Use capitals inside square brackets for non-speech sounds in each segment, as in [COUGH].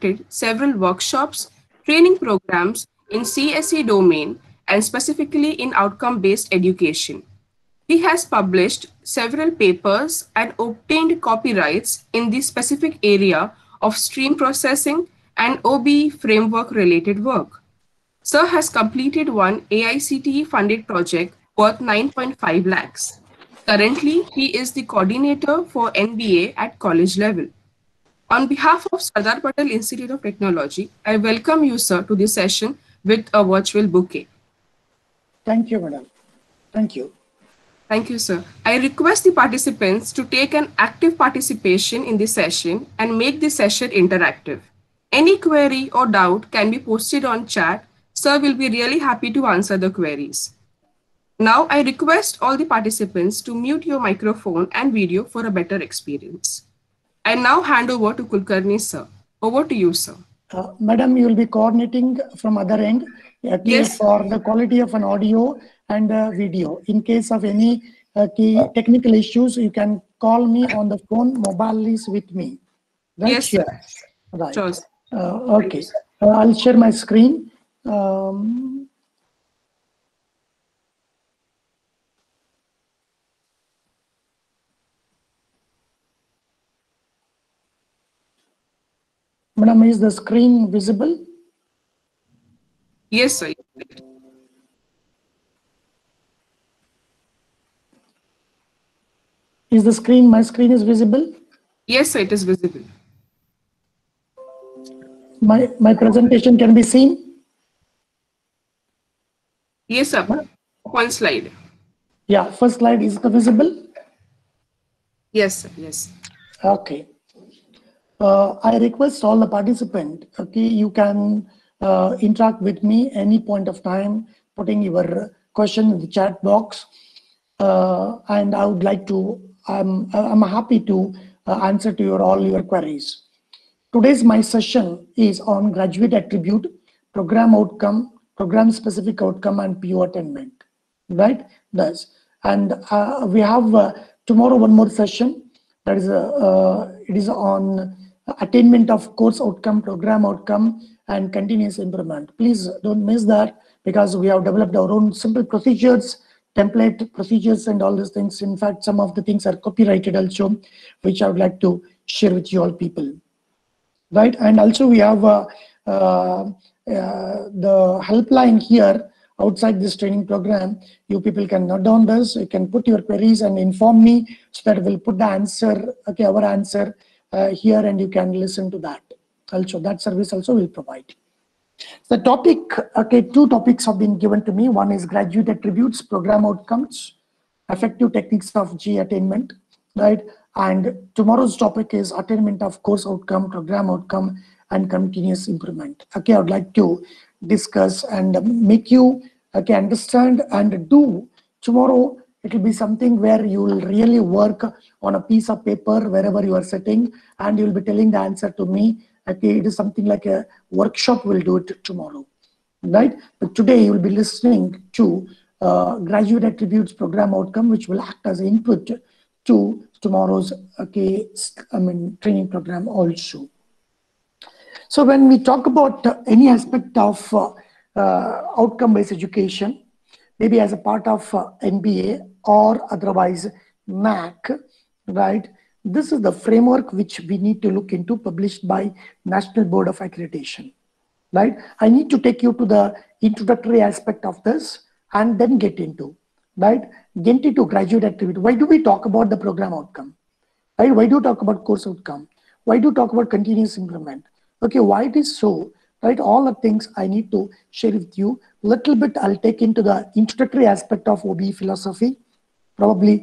conducted several workshops, training programs in CSE domain and specifically in outcome-based education. He has published several papers and obtained copyrights in the specific area of stream processing and OBE framework related work. Sir has completed one AICTE funded project worth 9.5 lakhs. Currently, he is the coordinator for NBA at college level. On behalf of Sardar Patel Institute of Technology, I welcome you, sir, to this session with a virtual bouquet. Thank you, madam. Thank you. Thank you, sir. I request the participants to take an active participation in this session and make the session interactive. Any query or doubt can be posted on chat. Sir will be really happy to answer the queries. Now, I request all the participants to mute your microphone and video for a better experience. I now hand over to Kulkarni, sir. Over to you, sir. Uh, madam, you will be coordinating from other end at yes. for the quality of an audio and uh, video. In case of any uh, key technical issues, you can call me on the phone. Mobile is with me. Right yes, here. Right. Sure. Uh, okay. Uh, I'll share my screen. Um, Madam, is the screen visible? Yes, sir. Is the screen, my screen is visible? Yes, sir, it is visible. My, my presentation can be seen? Yes, sir. One slide. Yeah, first slide is visible? Yes, sir. Yes. Okay I request all the participant, okay, you can uh, interact with me any point of time, putting your question in the chat box. Uh, and I would like to, I'm, I'm happy to uh, answer to your all your queries. Today's my session is on graduate attribute, program outcome, program specific outcome and PO attainment, right? Thus, and uh, we have uh, tomorrow one more session that is, it is on attainment of course outcome, program outcome, and continuous improvement. Please don't miss that because we have developed our own simple procedures, template procedures, and all these things. In fact, some of the things are copyrighted also, which I would like to share with you all people. Right, and also we have uh, uh, the helpline here outside this training program. You people can note down this. You can put your queries and inform me so that we'll put the answer, okay, our answer Uh, here and you can listen to that also. That service also will provide. The topic okay two topics have been given to me. One is graduate attributes program outcomes effective techniques of g attainment right? And tomorrow's topic is attainment of course outcome program outcome and continuous improvement. Okay i would like to discuss and make you okay understand and do tomorrow it will be something where you will really work on a piece of paper wherever you are sitting and you will be telling the answer to me. Okay, it is something like a workshop we'll do it tomorrow, right? But today you will be listening to uh, graduate attributes program outcome, which will act as input to tomorrow's okay, I mean training program also. So when we talk about any aspect of uh, uh, outcome-based education, maybe as a part of uh, NBA or otherwise NAAC, right? This is the framework which we need to look into published by National Board of Accreditation, right? I need to take you to the introductory aspect of this and then get into, right? Get into graduate activity. Why do we talk about the program outcome, right? Why do you talk about course outcome? Why do you talk about continuous improvement? Okay, why it is so, right? All the things I need to share with you. Little bit I'll take into the introductory aspect of OBE philosophy, probably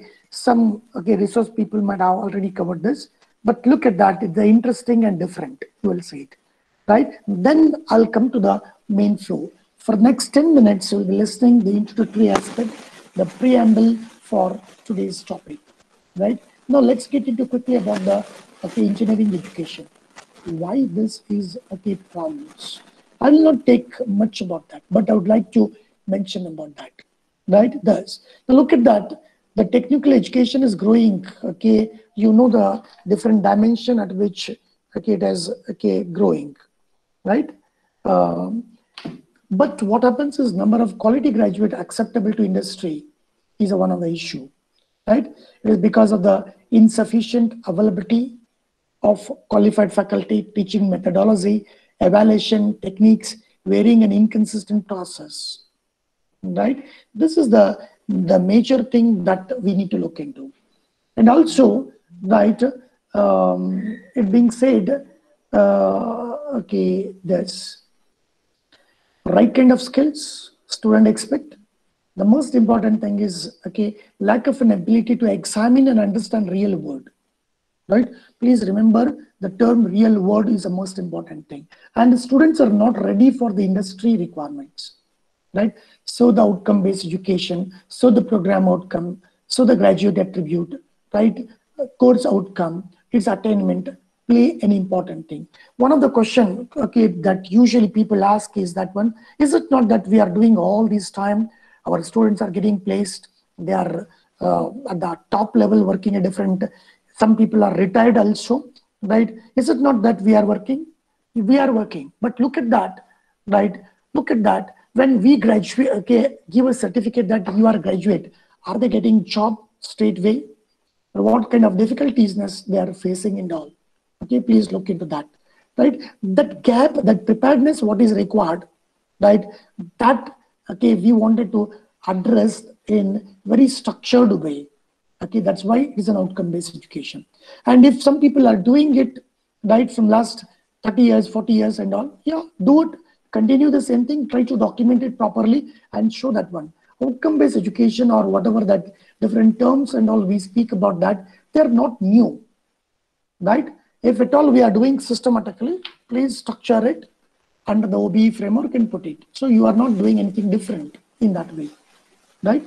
some okay resource people might have already covered this but look at that it's interesting and different you will see it right? Then i'll come to the main flow. For the next 10 minutes we'll be listening the introductory aspect the preamble for today's topic right? Now let's get into quickly about the okay engineering education. Why this is a okay problems i will not take much about that but i would like to mention about that right? Thus now look at that the technical education is growing okay you know the different dimension at which okay, it is okay growing, right? Um, but what happens is number of quality graduate acceptable to industry is one of the issue, right? It is because of the insufficient availability of qualified faculty, teaching methodology, evaluation techniques, varying and inconsistent process, right? This is the, the major thing that we need to look into. And also, right, um, it being said, uh, okay, there's right kind of skills student expect. The most important thing is, okay, lack of an ability to examine and understand real world, right? Please remember the term real world is the most important thing. And students are not ready for the industry requirements, right? So the outcome-based education, so the program outcome, so the graduate attribute, right? Course outcome, its attainment, play an important thing. One of the question okay, that usually people ask is that one, is it not that we are doing all this time, our students are getting placed, they are uh, at the top level working a different, some people are retired also, right? Is it not that we are working? We are working, but look at that, right? Look at that. When we graduate, okay, give a certificate that you are graduate, are they getting job straight away? What kind of difficulties they are facing and all? Okay, please look into that. Right, that gap, that preparedness, what is required, right? That okay, we wanted to address in very structured way. Okay, that's why it is an outcome-based education. And if some people are doing it right from last 30 years, 40 years and all, yeah, do it. Continue the same thing, try to document it properly and show that one. Outcome-based education or whatever that different terms and all we speak about that, they're not new, right? If at all we are doing systematically, please structure it under the OBE framework and put it. So you are not doing anything different in that way, right?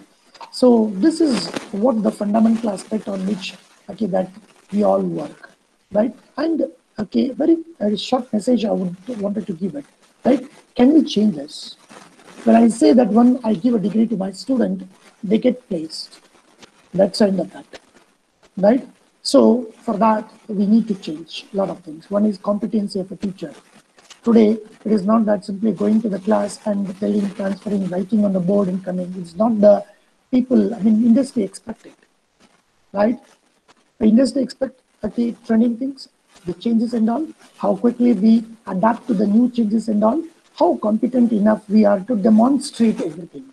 So this is what the fundamental aspect on which okay that we all work, right? And okay, very, very short message I would wanted to give it, right? Can we change this? When I say that when I give a degree to my student, they get placed. That's the end of that, right? So for that, we need to change a lot of things. One is competency of a teacher. Today, it is not that simply going to the class and telling, transferring, writing on the board and coming. It's not the people, I mean, industry expect it, right? The industry expect okay, trending things, the changes and all, how quickly we adapt to the new changes and all, how competent enough we are to demonstrate everything,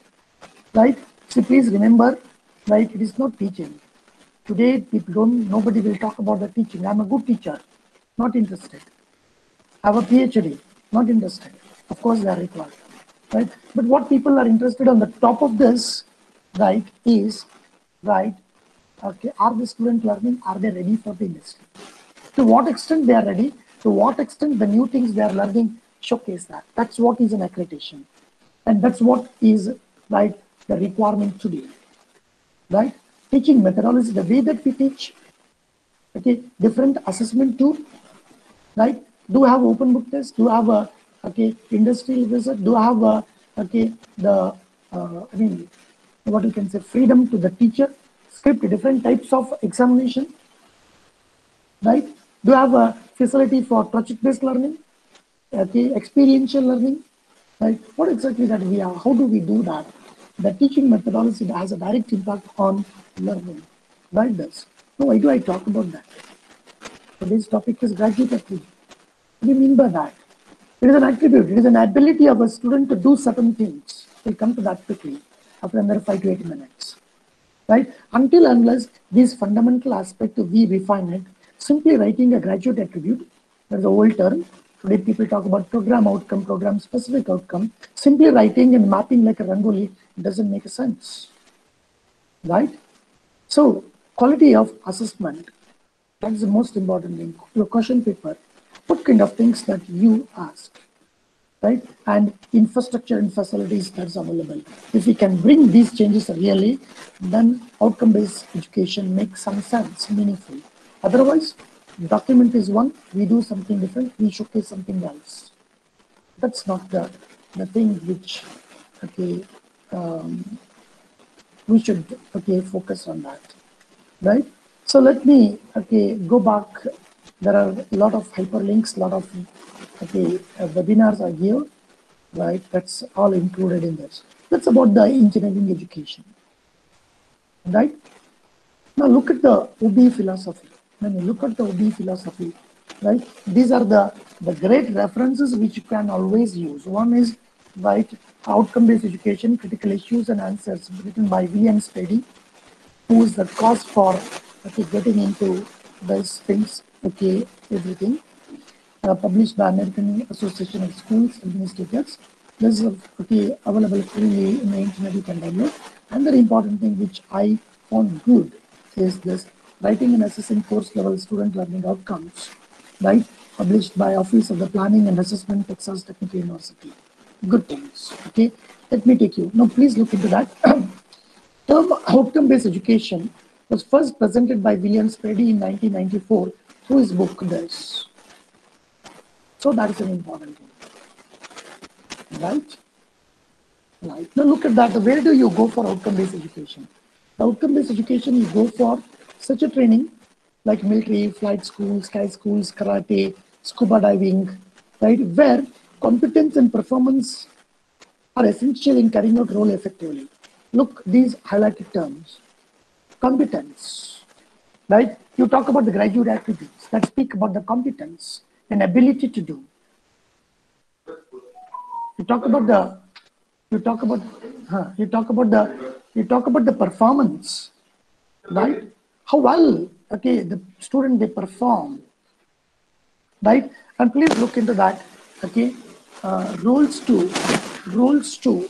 right? So please remember, right, it is not teaching Today, people don't, nobody will talk about the teaching. I'm a good teacher, not interested. I have a PhD, not interested. Of course, they are required, right? But what people are interested on the top of this, right, is, right, okay, are the student learning? Are they ready for the industry? To what extent they are ready? To what extent the new things they are learning showcase that? That's what is an accreditation. And that's what is, right, the requirement today, right? teaching methodology, the way that we teach, okay, different assessment tool, right? Do I have open book test? Do I have a okay industrial visit? Do have a okay the uh, I mean what you can say freedom to the teacher, script different types of examination, right? Do you have a facility for project-based learning, okay, experiential learning, right? What exactly that we are? How do we do that? The teaching methodology has a direct impact on learning. Why does? No, why do I talk about that? Today's topic is graduate attribute. What do you mean by that? It is an attribute. It is an ability of a student to do certain things. We'll come to that quickly after another five to eight minutes. Right? Until unless these fundamental aspects we refine it, simply writing a graduate attribute, that's the old term. Today people talk about program outcome, program specific outcome. Simply writing and mapping like a rangoli doesn't make sense. Right? So quality of assessment, that's the most important thing. Your question paper, what kind of things that you ask, right? And infrastructure and facilities that's available. If we can bring these changes really, then outcome-based education makes some sense, meaningful. Otherwise, document is one, we do something different, we showcase something else. That's not the, the thing which, okay, um, we should okay focus on that right so let me okay go back there are a lot of hyperlinks, a lot of okay, uh, webinars are here, right? That's all included in this. That's about the engineering education, right? Now look at the OBE philosophy. When you look at the OBE philosophy, right? These are the, the great references which you can always use. One is, right, outcome-based education, critical issues and answers, written by William Spady, who is the cause for okay, getting into these things, okay, everything. Uh, published by American Association of Schools Administrators. This is okay, available freely in the internet, you can download. Another important thing which I found good is this writing and assessing course level student learning outcomes, right? Published by Office of the Planning and Assessment, Texas Technical University. Good things, okay? Let me take you. Now, please look into that. [CLEARS THROAT] Term outcome-based education was first presented by William Spady in 1994 through his book, This. So that is an important thing, right? Right. Now look at that. Where do you go for outcome-based education? Outcome-based education, you go for such a training like military, flight school, sky schools, karate, scuba diving, right? Where competence and performance are essential in carrying out role effectively. Look, these highlighted terms. Competence, right? You talk about the graduate attributes that speak about the competence and ability to do. You talk about the, you talk about, huh, you talk about the, you talk about the performance, right? How well, okay, the student they perform, right? And please look into that, okay? Uh, rules to, rules to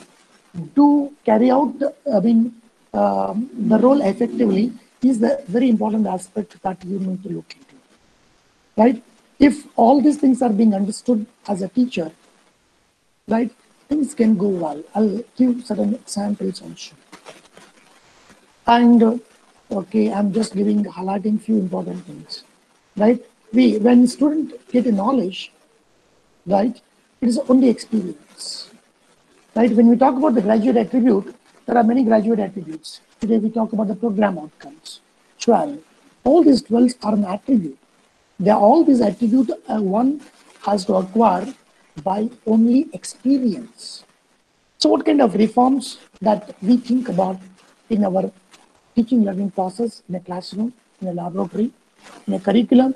do carry out, the, I mean, um, the role effectively is the very important aspect that you need to look into, right? If all these things are being understood as a teacher, right, things can go well. I'll give certain examples also. And uh, okay, I'm just giving highlighting few important things, right? We when student get a knowledge, right, it is only experience, right? When we talk about the graduate attribute, there are many graduate attributes. Today we talk about the program outcomes, 12. All these 12 are an attribute. They are all these attributes uh, one has to acquire by only experience. So what kind of reforms that we think about in our teaching learning process in a classroom, in a laboratory, in a curriculum,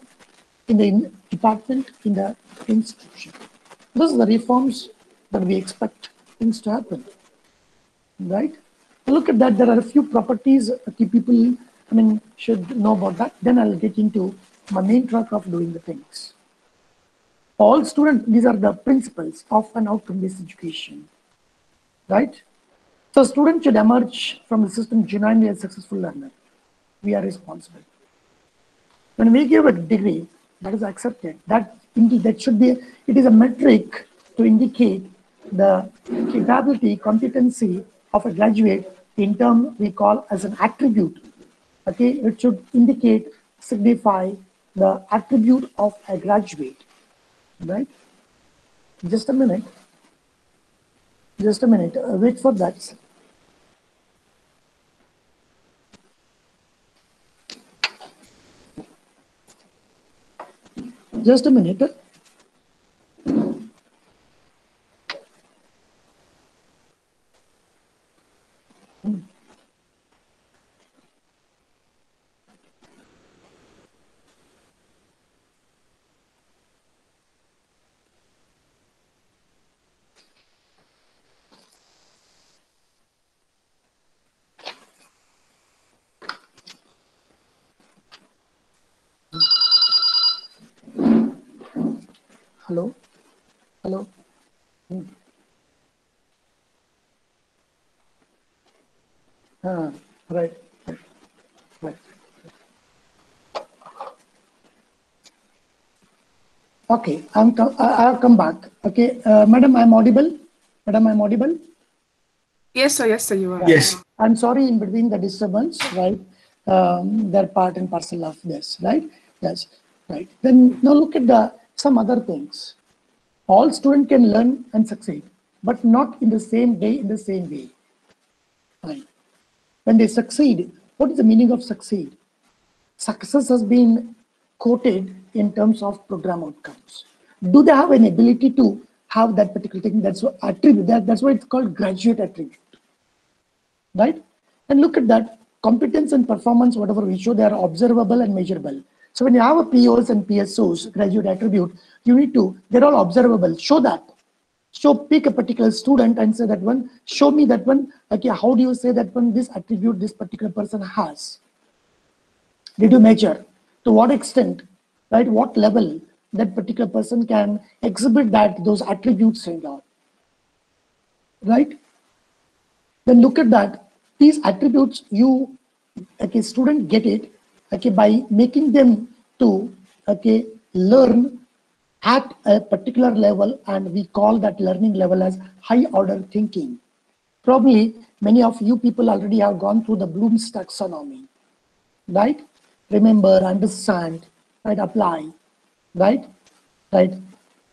in the department, in the institution. Those are the reforms that we expect things to happen, right? Look at that. There are a few properties that people, I mean, should know about that. Then I'll get into my main track of doing the things. All students, these are the principles of an outcome-based education, right? So students should emerge from the system genuinely a successful learner. We are responsible. When we give a degree, that is accepted. That that should be, it is a metric to indicate the capability, competency of a graduate in term we call as an attribute. Okay, it should indicate, signify the attribute of a graduate, right? Just a minute. Just a minute. Uh, wait for that. Just a minute. Hello? Hello? Hmm. Ah, right. Right. Okay, I'm co- I- I'll come back. Okay, uh, madam, I'm audible. Madam, I'm audible. Yes, sir. Yes, sir. You are. Yes. I'm sorry in between the disturbance, right? Um, they're part and parcel of this, right? Yes, right. Then now look at the some other things. All students can learn and succeed, but not in the same day, in the same way. Right. When they succeed, what is the meaning of succeed? Success has been quoted in terms of program outcomes? Do they have an ability to have that particular thing? That's what attribute. That, that's why it's called graduate attribute, right? And look at that competence and performance, whatever we show, they are observable and measurable. So when you have a POs and PSOs, graduate attribute, you need to, they're all observable. Show that. So pick a particular student and say that one, show me that one. Okay, how do you say that one, this attribute this particular person has? Did you measure? To what extent, right? What level that particular person can exhibit that, those attributes and all, right? Then look at that. These attributes, you, okay, student get it, okay, by making them to, okay, learn at a particular level and we call that learning level as high order thinking. Probably many of you people already have gone through the Bloom's taxonomy, right? Remember, understand, right? Apply, right? Right?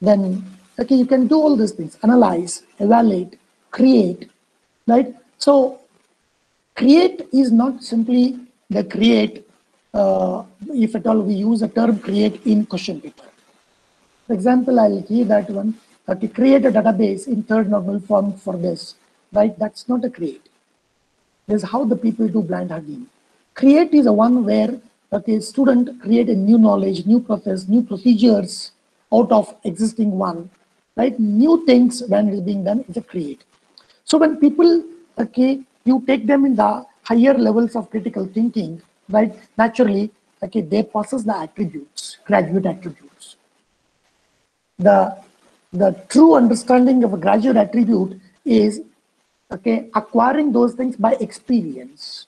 Then, okay, you can do all these things, analyze, evaluate, create, right? So create is not simply the create, uh, if at all we use the term create in question paper for example, I'll give that one, to create a database in third normal form for this, right? That's not a create. This is how the people do blind hugging. Create is a one where, okay, student create a new knowledge, new process, new procedures out of existing one, right? New things when it is being done is a create. So when people, okay, you take them in the higher levels of critical thinking, right? Naturally, okay, they possess the attributes, graduate attributes the the true understanding of a graduate attribute is okay acquiring those things by experience.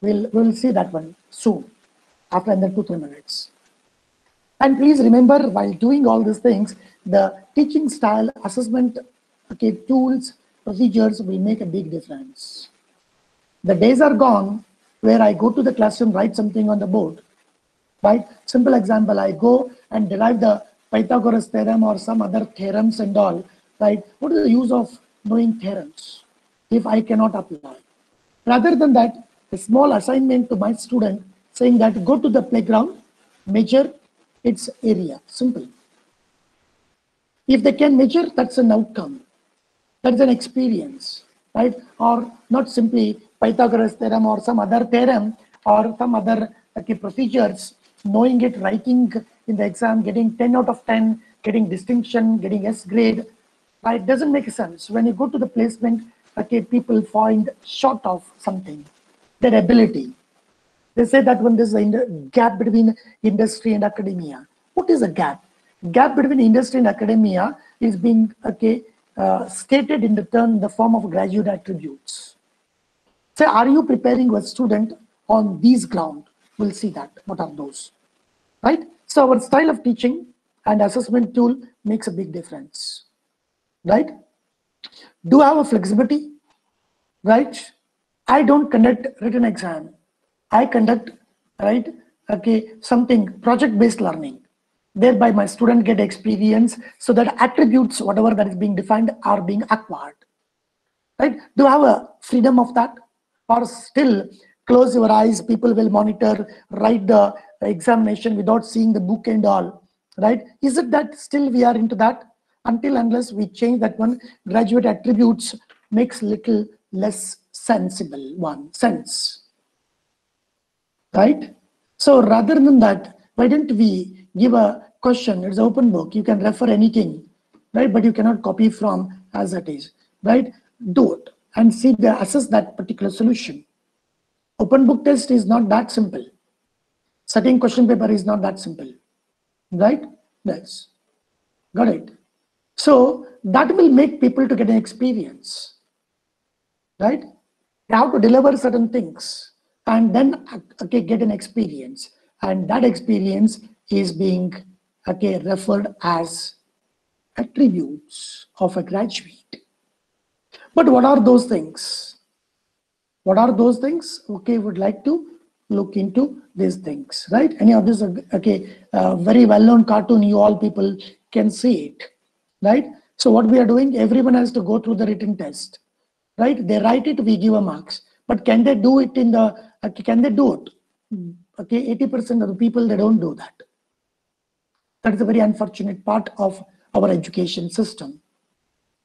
We'll we'll see that one soon after another two three minutes. And please remember while doing all these things the teaching style assessment okay tools procedures will make a big difference. The days are gone where i go to the classroom write something on the board. Right? Simple example i go and derive the Pythagoras theorem or some other theorems and all, right? What is the use of knowing theorems if I cannot apply? Rather than that, a small assignment to my student saying that go to the playground, measure its area, simple. If they can measure, that's an outcome. That's an experience, right? Or not simply Pythagoras theorem or some other theorem or some other okay, procedures, knowing it, writing in the exam, getting 10 out of 10, getting distinction, getting S grade, right? It doesn't make sense. When you go to the placement, okay, people find short of something, their ability. They say that when there's a gap between industry and academia. What is a gap? Gap between industry and academia is being okay uh, stated in the term the form of graduate attributes. Say, are you preparing a student on these ground? We'll see that. What are those? Right? So our style of teaching and assessment tool makes a big difference, right? Do have a flexibility, right? I don't conduct written exam. I conduct, right, okay, something project-based learning. Thereby my student get experience so that attributes, whatever that is being defined are being acquired, right? Do have a freedom of that? Or still close your eyes, people will monitor, write the examination without seeing the book and all, right? Is it that still we are into that? Until unless we change that one, graduate attributes makes little less sensible one sense, right? So rather than that, why don't we give a question? It's an open book. You can refer anything, right? But you cannot copy from as it is, right? Do it and see the assess that particular solution. Open book test is not that simple setting question paper is not that simple, right? Yes, got it. So that will make people to get an experience, right? They have to deliver certain things and then okay, get an experience. And that experience is being okay, referred as attributes of a graduate. But what are those things? What are those things? Okay, would like to look into these things, right? Any of this, okay, uh, very well-known cartoon, you all people can see it, right? So what we are doing, everyone has to go through the written test, right? They write it, we give a marks. But can they do it in the, okay, can they do it? Okay, 80% of the people, they don't do that. That is a very unfortunate part of our education system.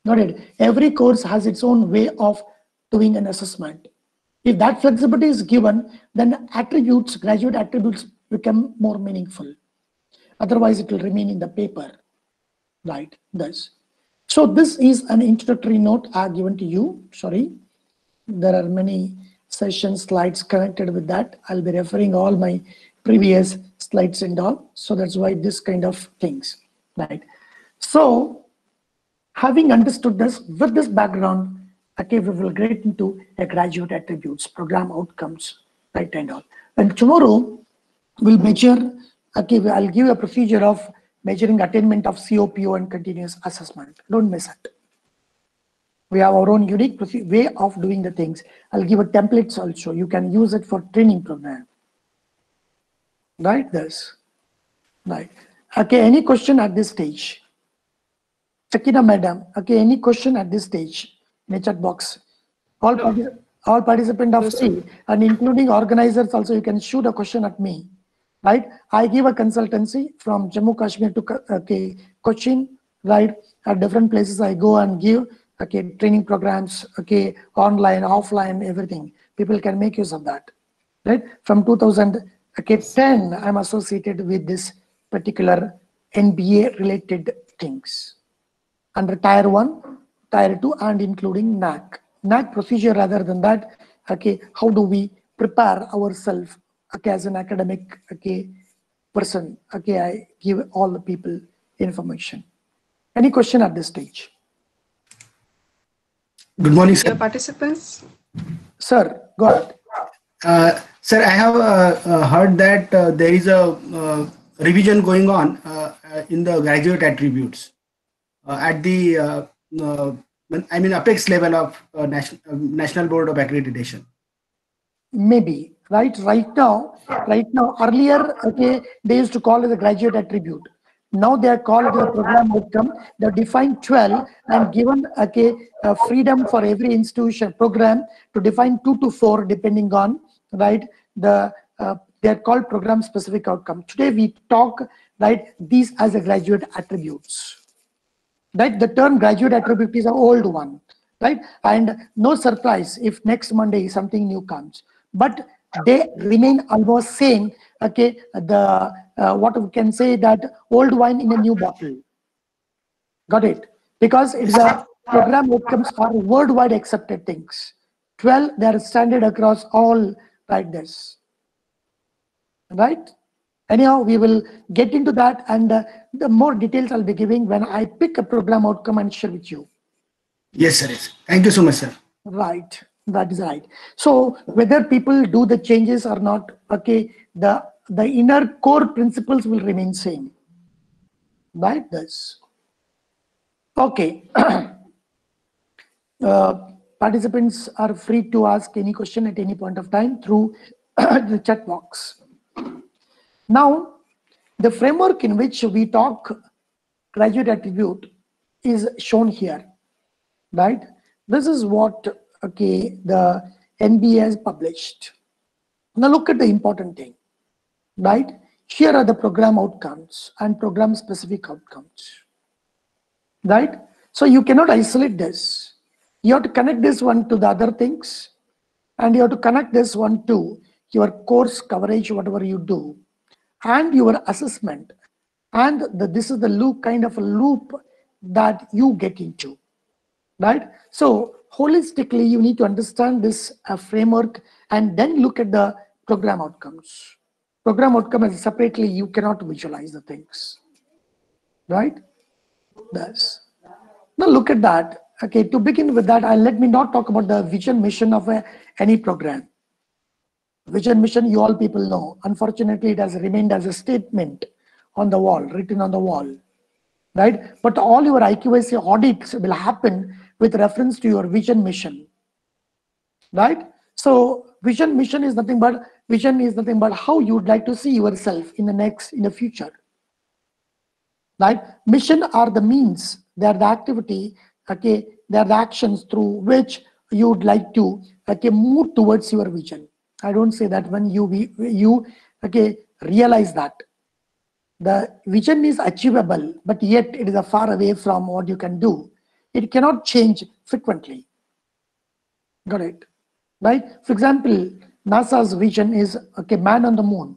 Got it? Every course has its own way of doing an assessment. If that flexibility is given, then attributes, graduate attributes become more meaningful. Otherwise, it will remain in the paper, right? This. So this is an introductory note I have given to you. Sorry, there are many session slides connected with that. I'll be referring all my previous slides and all. So that's why this kind of things, right? So having understood this, with this background, okay, we will get into the graduate attributes, program outcomes, right, and all. And tomorrow, we'll measure, okay, I'll give a procedure of measuring attainment of COPO and continuous assessment. Don't miss it. We have our own unique way of doing the things. I'll give a templates also. You can use it for training program. Right, this. Right. Okay, any question at this stage? Sakina madam, okay, any question at this stage? Chat box. All, no. all participants are free and including organizers also you can shoot a question at me. Right? I give a consultancy from Jammu Kashmir to okay, uh, Cochin, right? At different places I go and give okay training programs, okay, online, offline, everything. People can make use of that. Right? From 2000 okay 10 I'm associated with this particular NBA related things. Under tier one, tier 2 and including NAAC. NAAC procedure rather than that, okay, how do we prepare ourselves okay, as an academic okay, person? Okay, I give all the people information. Any question at this stage? Good morning, sir. participants. Sir, go ahead. Uh, sir, I have uh, uh, heard that uh, there is a uh, revision going on uh, in the graduate attributes at the uh, I mean, apex level of uh, national uh, national board of accreditation. Maybe right. Right now, right now. Earlier, okay, they used to call it a graduate attribute. Now they are called a program outcome. They define 12 and given okay freedom for every institution program to define two to four depending on right the uh, they are called program specific outcome. Today we talk right these as a graduate attributes right? The term graduate attribute is an old one, right? And no surprise if next Monday something new comes. But they remain almost same, okay? The uh, what we can say that old wine in a new bottle. Got it? Because it's a program outcomes are worldwide accepted things. 12, they are standard across all this. Right? Anyhow, we will get into that and uh, the more details I'll be giving when I pick a program outcome and share with you. Yes, sir. Thank you so much, sir. Right. That is right. So whether people do the changes or not, okay, the the inner core principles will remain same. Right? This. Okay. [CLEARS THROAT] uh, participants are free to ask any question at any point of time through [CLEARS THROAT] the chat box. Now, the framework in which we talk graduate attribute is shown here, right? This is what, okay, the NBA has published. Now look at the important thing, right? Here are the program outcomes and program specific outcomes, right? So you cannot isolate this. You have to connect this one to the other things and you have to connect this one to your course coverage, whatever you do and your assessment and the, this is the loop kind of a loop that you get into right? So holistically you need to understand this uh, framework and then look at the program outcomes. Program outcome as separately you cannot visualize the things right? Yes. now look at that. Okay to begin with that i let me not talk about the vision mission of a, any program Vision mission, you all people know. Unfortunately, it has remained as a statement on the wall, written on the wall, right? But all your IQAC audits will happen with reference to your vision mission, right? So vision mission is nothing but vision is nothing but how you would like to see yourself in the next in the future right mission are the means they are the activity okay they are the actions through which you would like to okay move towards your vision I don't say that when you you okay realize that the vision is achievable, but yet it is a far away from what you can do. It cannot change frequently. Got it? Right? For example, NASA's vision is okay, man on the moon.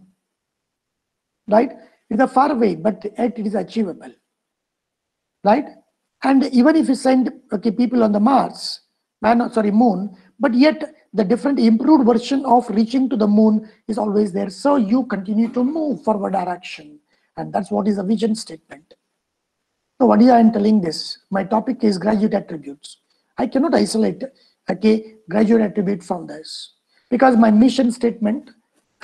Right? It's a far away, but yet it is achievable. Right? And even if you send okay people on the Mars, man, sorry, moon, but yet the different improved version of reaching to the moon is always there. So you continue to move forward direction. And that's what is a vision statement. So what I am telling this? My topic is graduate attributes. I cannot isolate okay, graduate attribute from this because my mission statement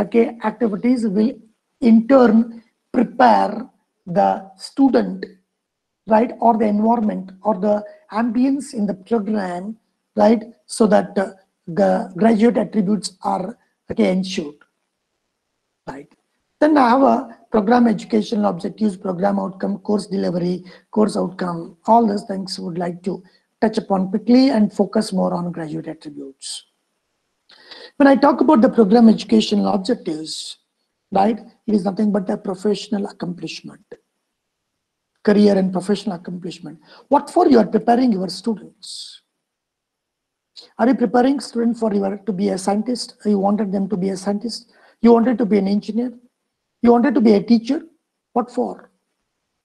okay, activities will in turn prepare the student right or the environment or the ambience in the program right so that uh, graduate attributes are okay, ensured right then I have a program educational objectives, program outcome, course delivery, course outcome, all those things would like to touch upon quickly and focus more on graduate attributes. When I talk about the program educational objectives, right, it is nothing but a professional accomplishment, career and professional accomplishment. What for you are preparing your students? Are you preparing students for your to be a scientist? You wanted them to be a scientist? You wanted to be an engineer? You wanted to be a teacher? What for?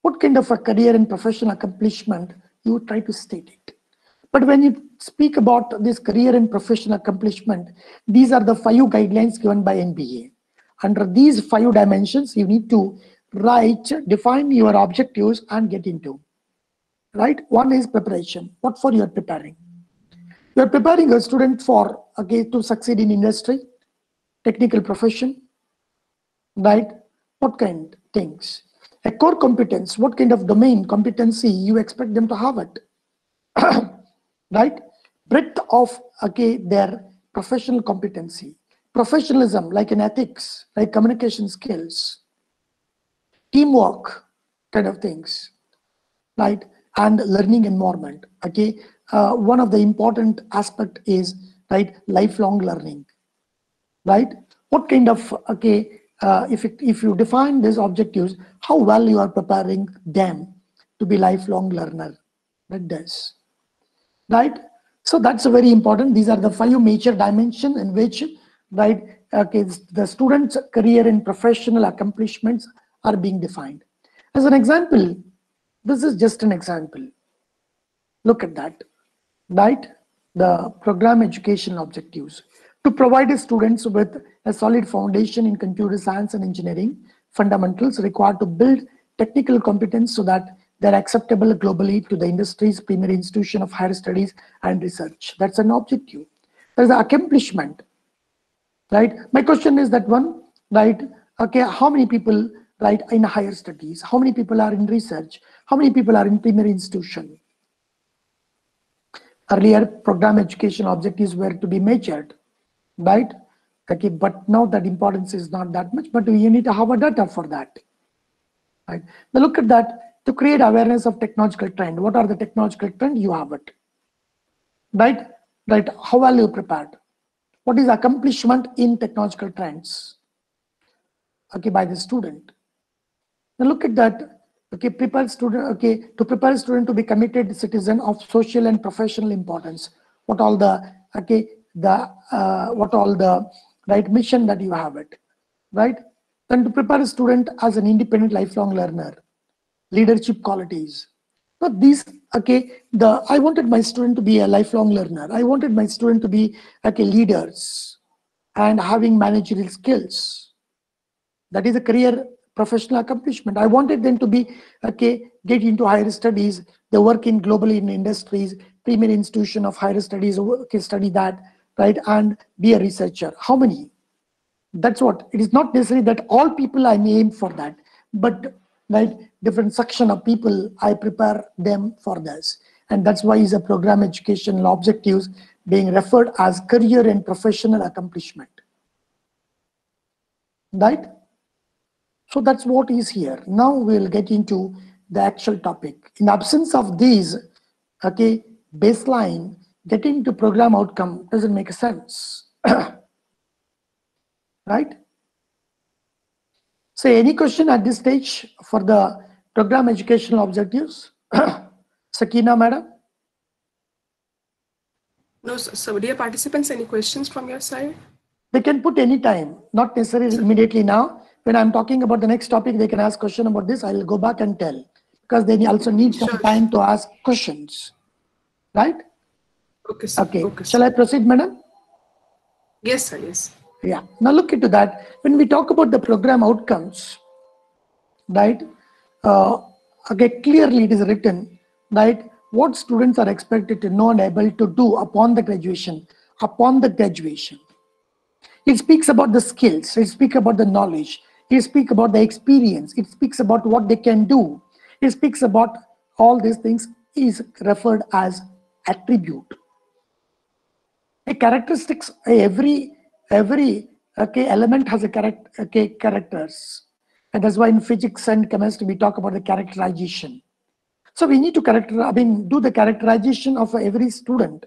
What kind of a career and professional accomplishment you try to state it? But when you speak about this career and professional accomplishment, these are the five guidelines given by NBA. Under these five dimensions, you need to write, define your objectives and get into. Right? One is preparation. What for you are preparing? You are preparing a student for, okay, to succeed in industry, technical profession, right? what kind things? A core competence what kind of domain competency you expect them to have it? [COUGHS] Right? Breadth of okay their professional competency. Professionalism like in ethics like communication skills. Teamwork kind of things. Right? And learning environment okay uh, one of the important aspect is right lifelong learning right what kind of okay uh, if, it, if you define these objectives, how well you are preparing them to be lifelong learner. That does. Right? So that's very important. These are the five major dimensions in which right, okay, the student's career and professional accomplishments are being defined. As an example, this is just an example. Look at that, right? The program education objectives to provide students with a solid foundation in computer science and engineering fundamentals required to build technical competence so that they're acceptable globally to the industry's primary institution of higher studies and research. That's an objective. There's an accomplishment, right? My question is that one, right? Okay, how many people, right, in higher studies? How many people are in research? How many people are in primary institution? Earlier, program education objectives were to be measured right? Okay, but now that importance is not that much, but you need to have a data for that. Right? Now look at that to create awareness of technological trend. What are the technological trend? You have it. Right? Right. How well you prepared? What is accomplishment in technological trends? Okay, by the student. Now look at that. Okay, prepare student. Okay, to prepare student to be committed citizen of social and professional importance. What all the okay the uh, what all the right mission that you have it right then to prepare a student as an independent lifelong learner leadership qualities so these okay the i wanted my student to be a lifelong learner i wanted my student to be okay leaders and having managerial skills that is a career professional accomplishment i wanted them to be okay get into higher studies they work in globally in industries premier institution of higher studies okay study that right, and be a researcher. How many? That's what, it is not necessary that all people I aim for that, but right, different section of people, I prepare them for this. And that's why is a program educational objectives being referred as career and professional accomplishment. Right? So that's what is here. Now we'll get into the actual topic. In absence of these, okay, baseline, getting to program outcome doesn't make sense. [COUGHS] right? So any question at this stage for the program educational objectives? [COUGHS] Sakina, madam? No, so, so dear participants, any questions from your side? They can put any time, not necessarily immediately now. When I'm talking about the next topic, they can ask question about this. I'll go back and tell because they also need some Sure. time to ask questions. Right? Okay, sir. Okay. okay sir. Shall I proceed, madam? Yes, sir. Yes. Yeah. Now look into that. When we talk about the program outcomes, right? Uh, okay, clearly it is written, right? What students are expected to know and able to do upon the graduation, upon the graduation. It speaks about the skills. It speaks about the knowledge. It speaks about the experience. It speaks about what they can do. It speaks about all these things is referred as attribute. A characteristics every every okay element has a character okay characters. And that's why in physics and chemistry we talk about the characterization. So we need to character i mean do the characterization of every student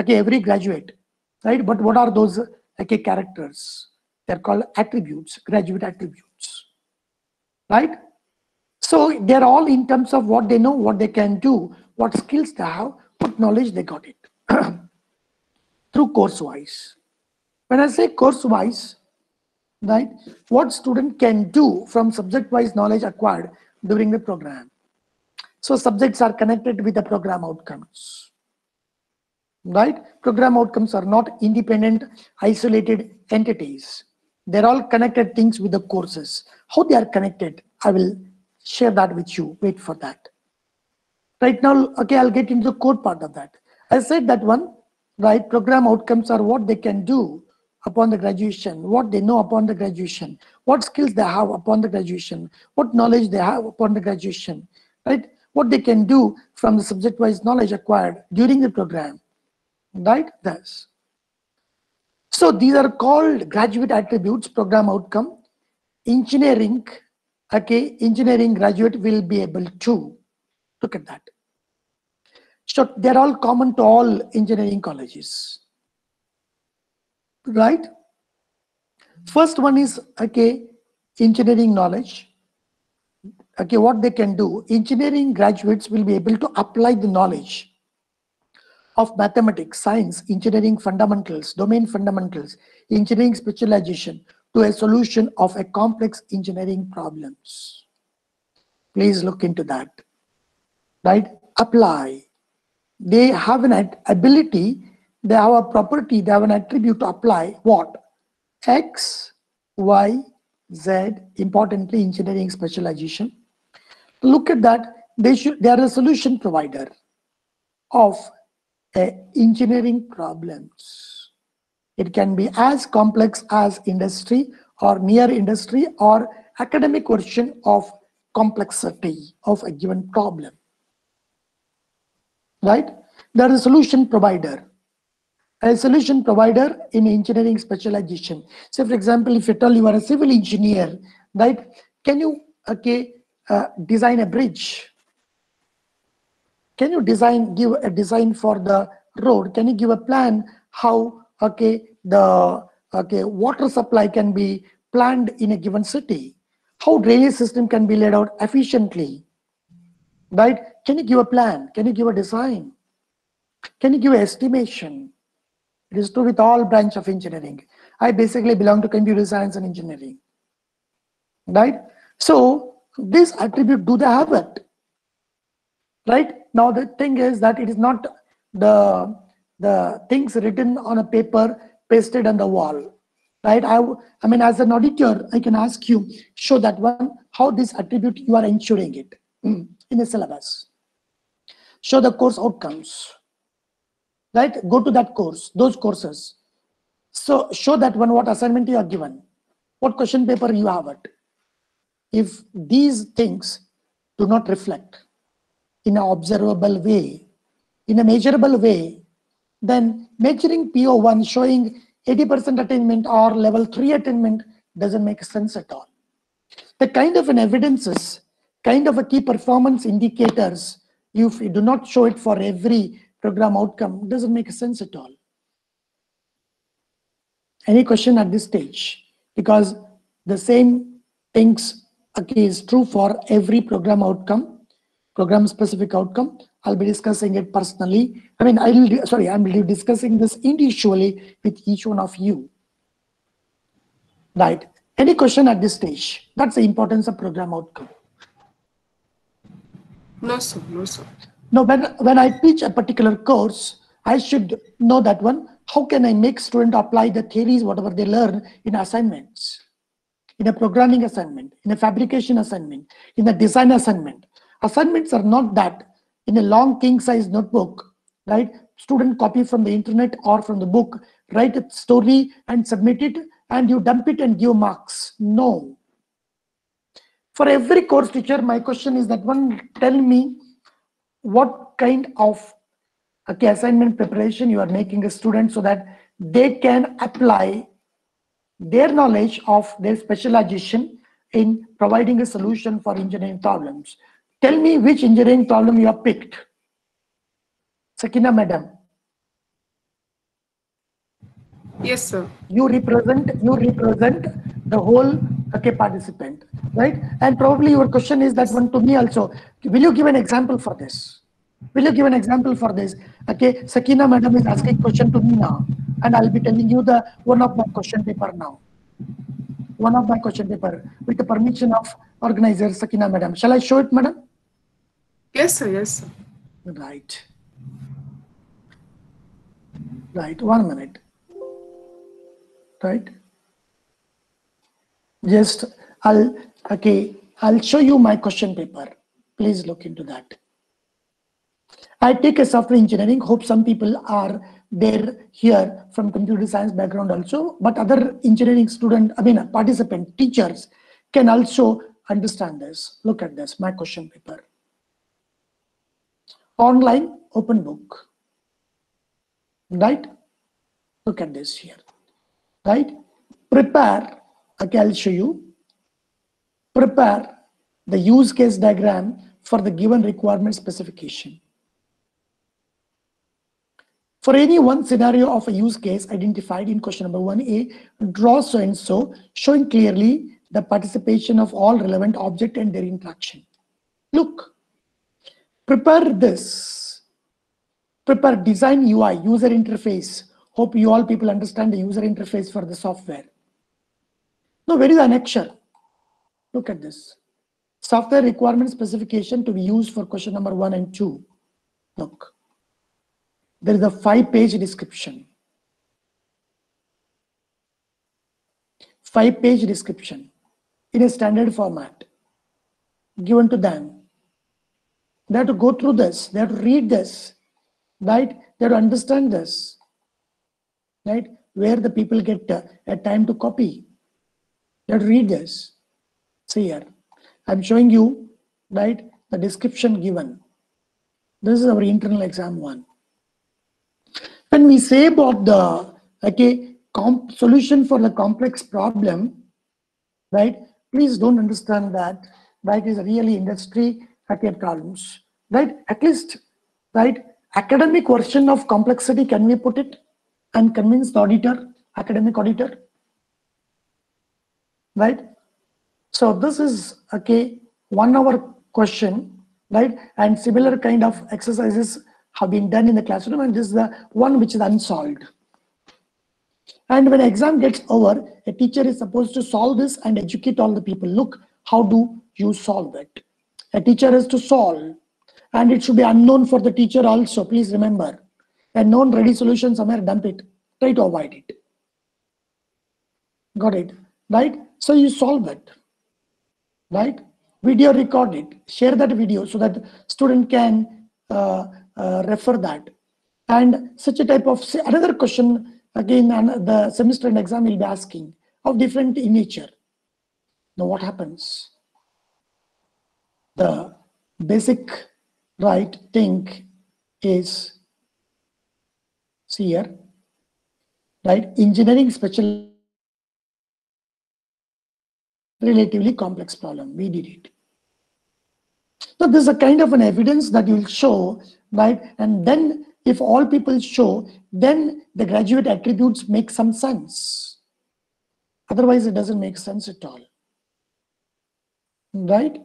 okay every graduate right? But what are those okay characters they're called attributes graduate attributes right so they're all in terms of what they know what they can do what skills they have what knowledge they got it [CLEARS THROAT] through course wise. When I say course wise, right, what student can do from subject wise knowledge acquired during the program. So subjects are connected with the program outcomes. Right? Program outcomes are not independent, isolated entities. They're all connected things with the courses. How they are connected, I will share that with you. Wait for that. Right now, okay, I'll get into the core part of that. I said that one right program outcomes are what they can do upon the graduation what they know upon the graduation what skills they have upon the graduation what knowledge they have upon the graduation right what they can do from the subject wise knowledge acquired during the program right this so these are called graduate attributes program outcome engineering okay engineering graduate will be able to look at that so they're all common to all engineering colleges. Right? First one is, okay, engineering knowledge. Okay, what they can do. Engineering graduates will be able to apply the knowledge of mathematics, science, engineering fundamentals, domain fundamentals, engineering specialization to a solution of a complex engineering problems. Please look into that. Right? Apply they have an ability, they have a property, they have an attribute to apply what? X, Y, Z, importantly engineering specialization. Look at that, they should they are a solution provider of uh, engineering problems. It can be as complex as industry or near industry or academic version of complexity of a given problem right? They're a solution provider. A solution provider in engineering specialization. So for example, if you tell you are a civil engineer, right? Can you, okay, uh, design a bridge? Can you design, give a design for the road? Can you give a plan how, okay, the, okay, water supply can be planned in a given city? How drainage system can be laid out efficiently? Right? Can you give a plan? Can you give a design? Can you give an estimation? It is true with all branch of engineering. I basically belong to computer science and engineering. Right? So this attribute, do they have it? Right? Now the thing is that it is not the, the things written on a paper pasted on the wall. Right? I, I mean, as an auditor, I can ask you, show that one, how this attribute you are ensuring it hmm, in the syllabus show the course outcomes right go to that course those courses so show that one what assignment you are given what question paper you have it if these things do not reflect in an observable way in a measurable way then measuring po1 showing 80% attainment or level 3 attainment doesn't make sense at all the kind of an evidences kind of a key performance indicators if you do not show it for every program outcome, doesn't make sense at all. Any question at this stage? Because the same things okay, is true for every program outcome, program specific outcome. I'll be discussing it personally. I mean, I'll, sorry, I'm discussing this individually with each one of you. Right. Any question at this stage? That's the importance of program outcome. No, sir. No, sir. No, when, when I teach a particular course, I should know that one. How can I make student apply the theories, whatever they learn in assignments? in a programming assignment, in a fabrication assignment, in a design assignment. Assignments are not that in a long king size notebook, right? Student copy from the internet or from the book, write a story and submit it and you dump it and give marks. No. For every course teacher, my question is that one tell me what kind of okay, assignment preparation you are making a student so that they can apply their knowledge of their specialization in providing a solution for engineering problems. Tell me which engineering problem you have picked. Sakina madam. Yes, sir. You represent you represent the whole okay participant, right? And probably your question is that one to me also. Will you give an example for this? Will you give an example for this? Okay, Sakina madam is asking question to me now and I'll be telling you the one of my question paper now. One of my question paper with the permission of organizer Sakina madam. Shall I show it, madam? Yes, sir. Yes, sir. Right. Right. One minute. Right. Just I'll okay. I'll show you my question paper. Please look into that. I take a software engineering. Hope some people are they're here from computer science background also, but other engineering student, I mean, participant, teachers can also understand this. Look at this, my question paper. Online open book, right? Look at this here, right? Prepare, okay, I'll show you. Prepare the use case diagram for the given requirement specification. For any one scenario of a use case identified in question number 1a, draw so and so, showing clearly the participation of all relevant object and their interaction. Look, prepare this. Prepare design UI, user interface. Hope you all people understand the user interface for the software. Now, where is the annexure? Look at this. Software requirement specification to be used for question number one and two. Look there is a five page description. Five page description in a standard format given to them. They have to go through this, they have to read this, right? They have to understand this, right? Where the people get uh, a time to copy. They have to read this. See here, I'm showing you, right, the description given. This is our internal exam one. When we say about the okay solution for the complex problem, right? Please don't understand that right is really industry okay problems, right? At least right academic version of complexity can we put it and convince the auditor, academic auditor, right? So this is okay one hour question, right? And similar kind of exercises have been done in the classroom and this is the one which is unsolved. And when exam gets over, a teacher is supposed to solve this and educate all the people. Look, how do you solve it? A teacher has to solve and it should be unknown for the teacher also. Please remember, a known ready solution somewhere, dump it. Try to avoid it. Got it, right? So you solve it, right? Video record it, share that video so that student can uh, uh, refer that. And such a type of, another question, again, the semester and exam will be asking of different in nature. Now what happens? The basic right thing is, see here, right? Engineering special relatively complex problem. We did it. So there's a kind of an evidence that you'll show right? And then if all people show, then the graduate attributes make some sense. Otherwise, it doesn't make sense at all. right?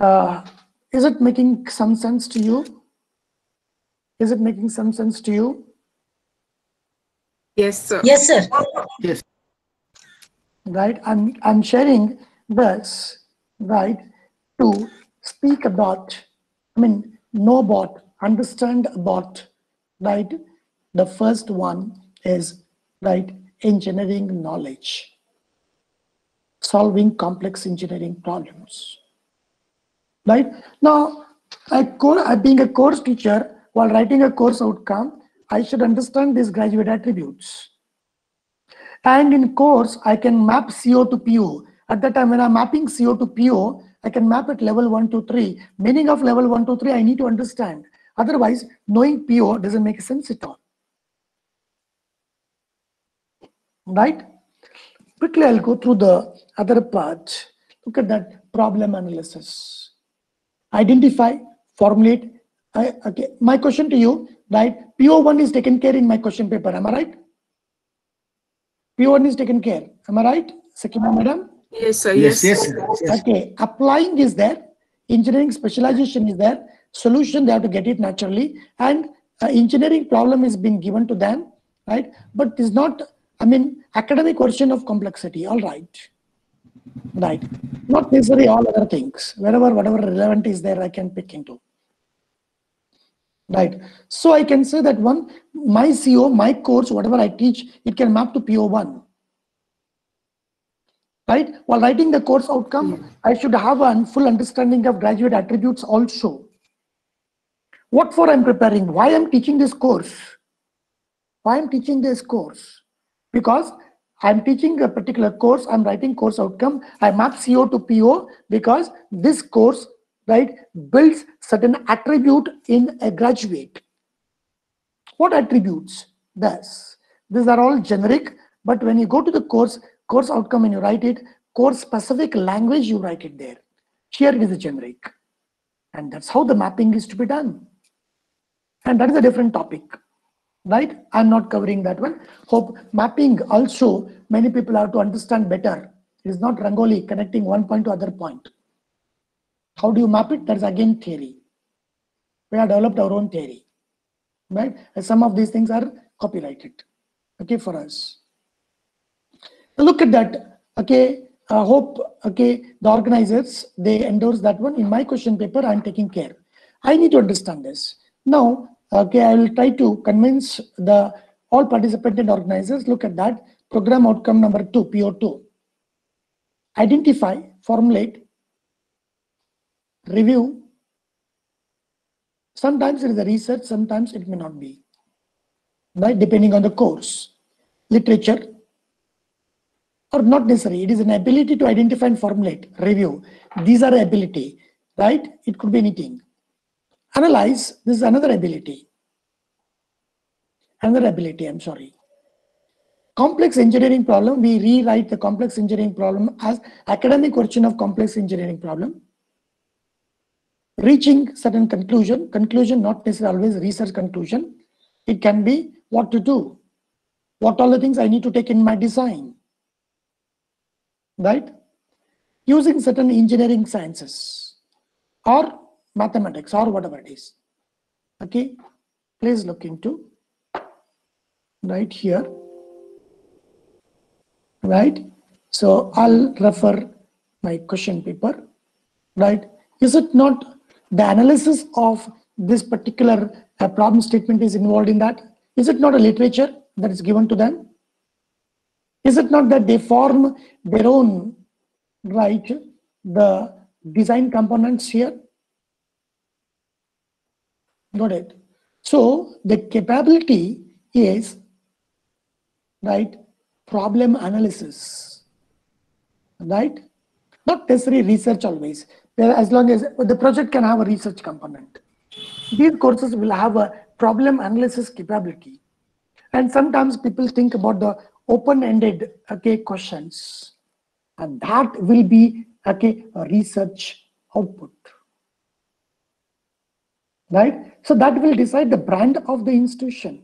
Uh, is it making some sense to you? Is it making some sense to you? Yes, sir. Yes, sir. Yes. Right? I'm I'm sharing this right to speak about, I mean, know about, understand about, right? The first one is right engineering knowledge, solving complex engineering problems. Right now, I core, uh, being a course teacher, while writing a course outcome, I should understand these graduate attributes. And in course, I can map CO to PO. At that time, when I'm mapping CO to PO, I can map it level 1 to 3 Meaning of level 1 to 3 I need to understand. Otherwise, knowing PO doesn't make sense at all. Right? Quickly, I'll go through the other part. Look at that problem analysis. Identify, formulate. I, okay, my question to you, right? PO1 is taken care in my question paper. Am I right? PO1 is taken care. Am I right? Sakina madam? Yes, sir. Yes, Yes, yes, yes. Okay, applying is there, engineering specialization is there, solution they have to get it naturally, and uh, engineering problem is being given to them, right? But it's not, I mean, academic version of complexity, all right. Right, not necessarily all other things. Wherever, whatever relevant is there, I can pick into. Right, so I can say that one, my CO, my course, whatever I teach, it can map to PO1 right? While writing the course outcome, I should have a full understanding of graduate attributes also. What for I'm preparing? Why I'm teaching this course? Why I'm teaching this course? Because I'm teaching a particular course, I'm writing course outcome, I map CO to PO because this course, right, builds certain attribute in a graduate. What attributes? This. These are all generic, but when you go to the course, course outcome and you write it, course specific language, you write it there. Here it is a generic. And that's how the mapping is to be done. And that is a different topic, right? I'm not covering that one. Hope mapping also, many people have to understand better. It is not Rangoli connecting one point to other point. How do you map it? That's again theory. We have developed our own theory, right? And some of these things are copyrighted, okay, for us look at that okay i hope okay the organizers they endorse that one in my question paper i'm taking care i need to understand this now okay i will try to convince the all participant and organizers look at that program outcome number two po2 identify formulate review sometimes it is a research sometimes it may not be right depending on the course literature or not necessary. It is an ability to identify and formulate, review. These are ability, right? It could be anything. Analyze, this is another ability. Another ability, I'm sorry. Complex engineering problem, we rewrite the complex engineering problem as academic version of complex engineering problem. Reaching certain conclusion, conclusion not necessarily always research conclusion. It can be what to do. What all the things I need to take in my design right? Using certain engineering sciences or mathematics or whatever it is. Okay, please look into right here. Right, so I'll refer my question paper. Right, is it not the analysis of this particular uh, problem statement is involved in that? Is it not a literature that is given to them? Is it not that they form their own, right, the design components here? Got it. So the capability is, right, problem analysis, right? Not necessarily research always, as long as the project can have a research component. These courses will have a problem analysis capability. And sometimes people think about the open-ended okay questions and that will be okay a research output right so that will decide the brand of the institution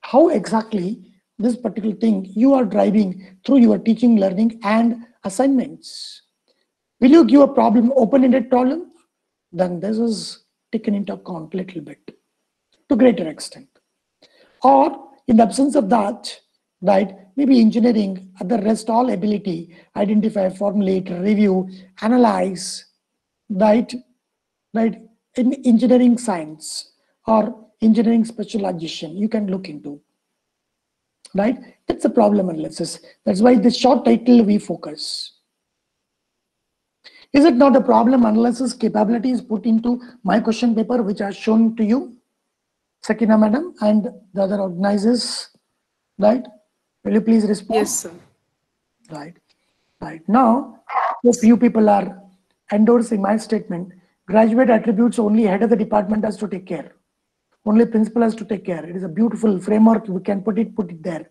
how exactly this particular thing you are driving through your teaching learning and assignments Will you give a problem, open-ended problem? Then this is taken into account a little bit to greater extent. Or in the absence of that, right, maybe engineering, other rest all ability, identify, formulate, review, analyze, right, right, in engineering science or engineering specialization, you can look into, right? That's a problem analysis. That's why this short title we focus. Is it not a problem analysis capability is put into my question paper, which are shown to you, Sakina madam, and the other organizers, right? Will you please respond? Yes, sir. Right. Right. Now, if you people are endorsing my statement, graduate attributes only head of the department has to take care. Only principal has to take care. It is a beautiful framework. We can put it, put it there.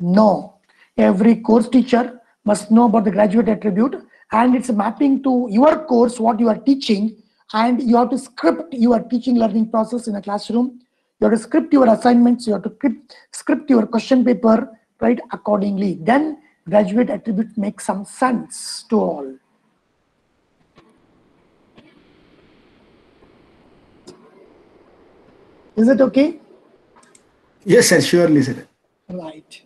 No. Every course teacher must know about the graduate attribute and it's mapping to your course, what you are teaching, and you have to script your teaching learning process in a classroom. You have to script your assignments, you have to script, script your question paper, right, accordingly. Then graduate attribute makes some sense to all. Is it okay? Yes, sir. Surely, sir. Right.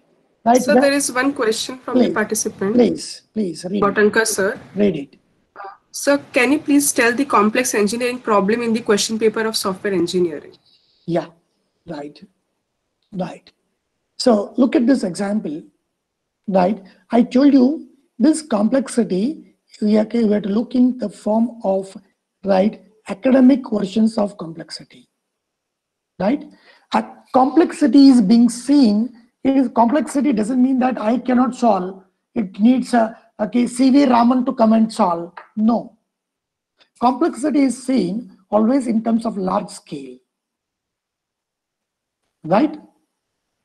Right. So there is one question from the participant, please, please read it. Botankar sir. Read it. Sir, can you please tell the complex engineering problem in the question paper of software engineering? Yeah, right, right. So look at this example, right? I told you this complexity, we have we have to look in the form of, right, academic versions of complexity, right? A complexity is being seen, it is complexity doesn't mean that I cannot solve. It needs a, okay, CV Raman to come and solve. No. Complexity is seen always in terms of large scale right?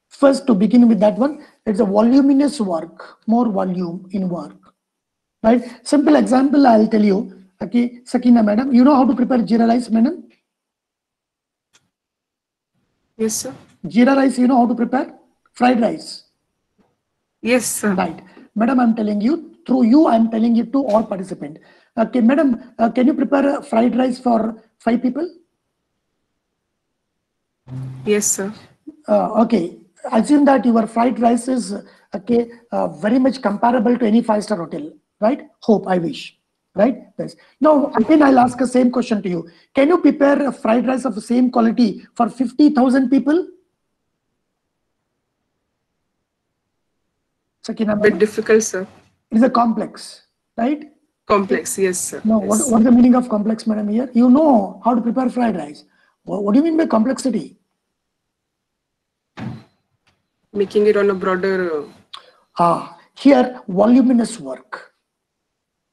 First, to begin with that one, it's a voluminous work, more volume in work, right? Simple example, I'll tell you. Okay, Sakina madam, you know how to prepare jeera rice, madam? Yes, sir. Jeera rice, you know how to prepare? Fried rice, Yes, sir. right? Madam, I'm telling you, through you, I'm telling it to all participant. Okay, madam, uh, can you prepare a fried rice for five people? Yes, sir. Uh, okay, assume that your fried rice is okay, uh, very much comparable to any five star hotel, right? Hope, I wish, right? Yes. Now, again, I'll ask the same question to you. Can you prepare a fried rice of the same quality for 50,000 people? Sakina, Bit difficult, sir. it is a complex, right? Complex. Yes, sir. No, Yes. what, what's the meaning of complex, madam, here? You know how to prepare fried rice. What, what do you mean by complexity? Making it on a broader. uh, Ah, here voluminous work,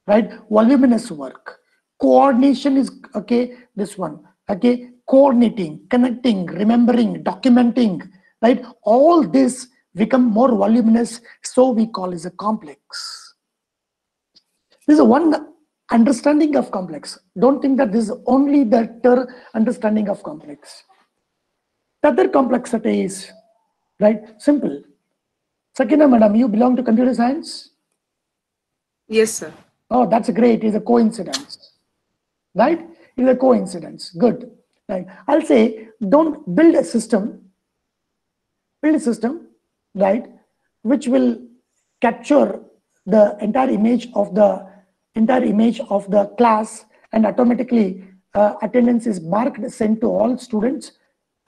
right? Voluminous work. Coordination is okay. This one, okay. Coordinating, connecting, remembering, documenting, right? All this become more voluminous, so we call is a complex. This is one understanding of complex. Don't think that this is only the understanding of complex. The other complexity is right simple Sakina, madam, you belong to computer science? Yes, sir. Oh, that's great. It's a coincidence. Right? It's a coincidence. Good. Right. I'll say don't build a system, build a system, right, which will capture the entire image of the entire image of the class and automatically uh, attendance is marked sent to all students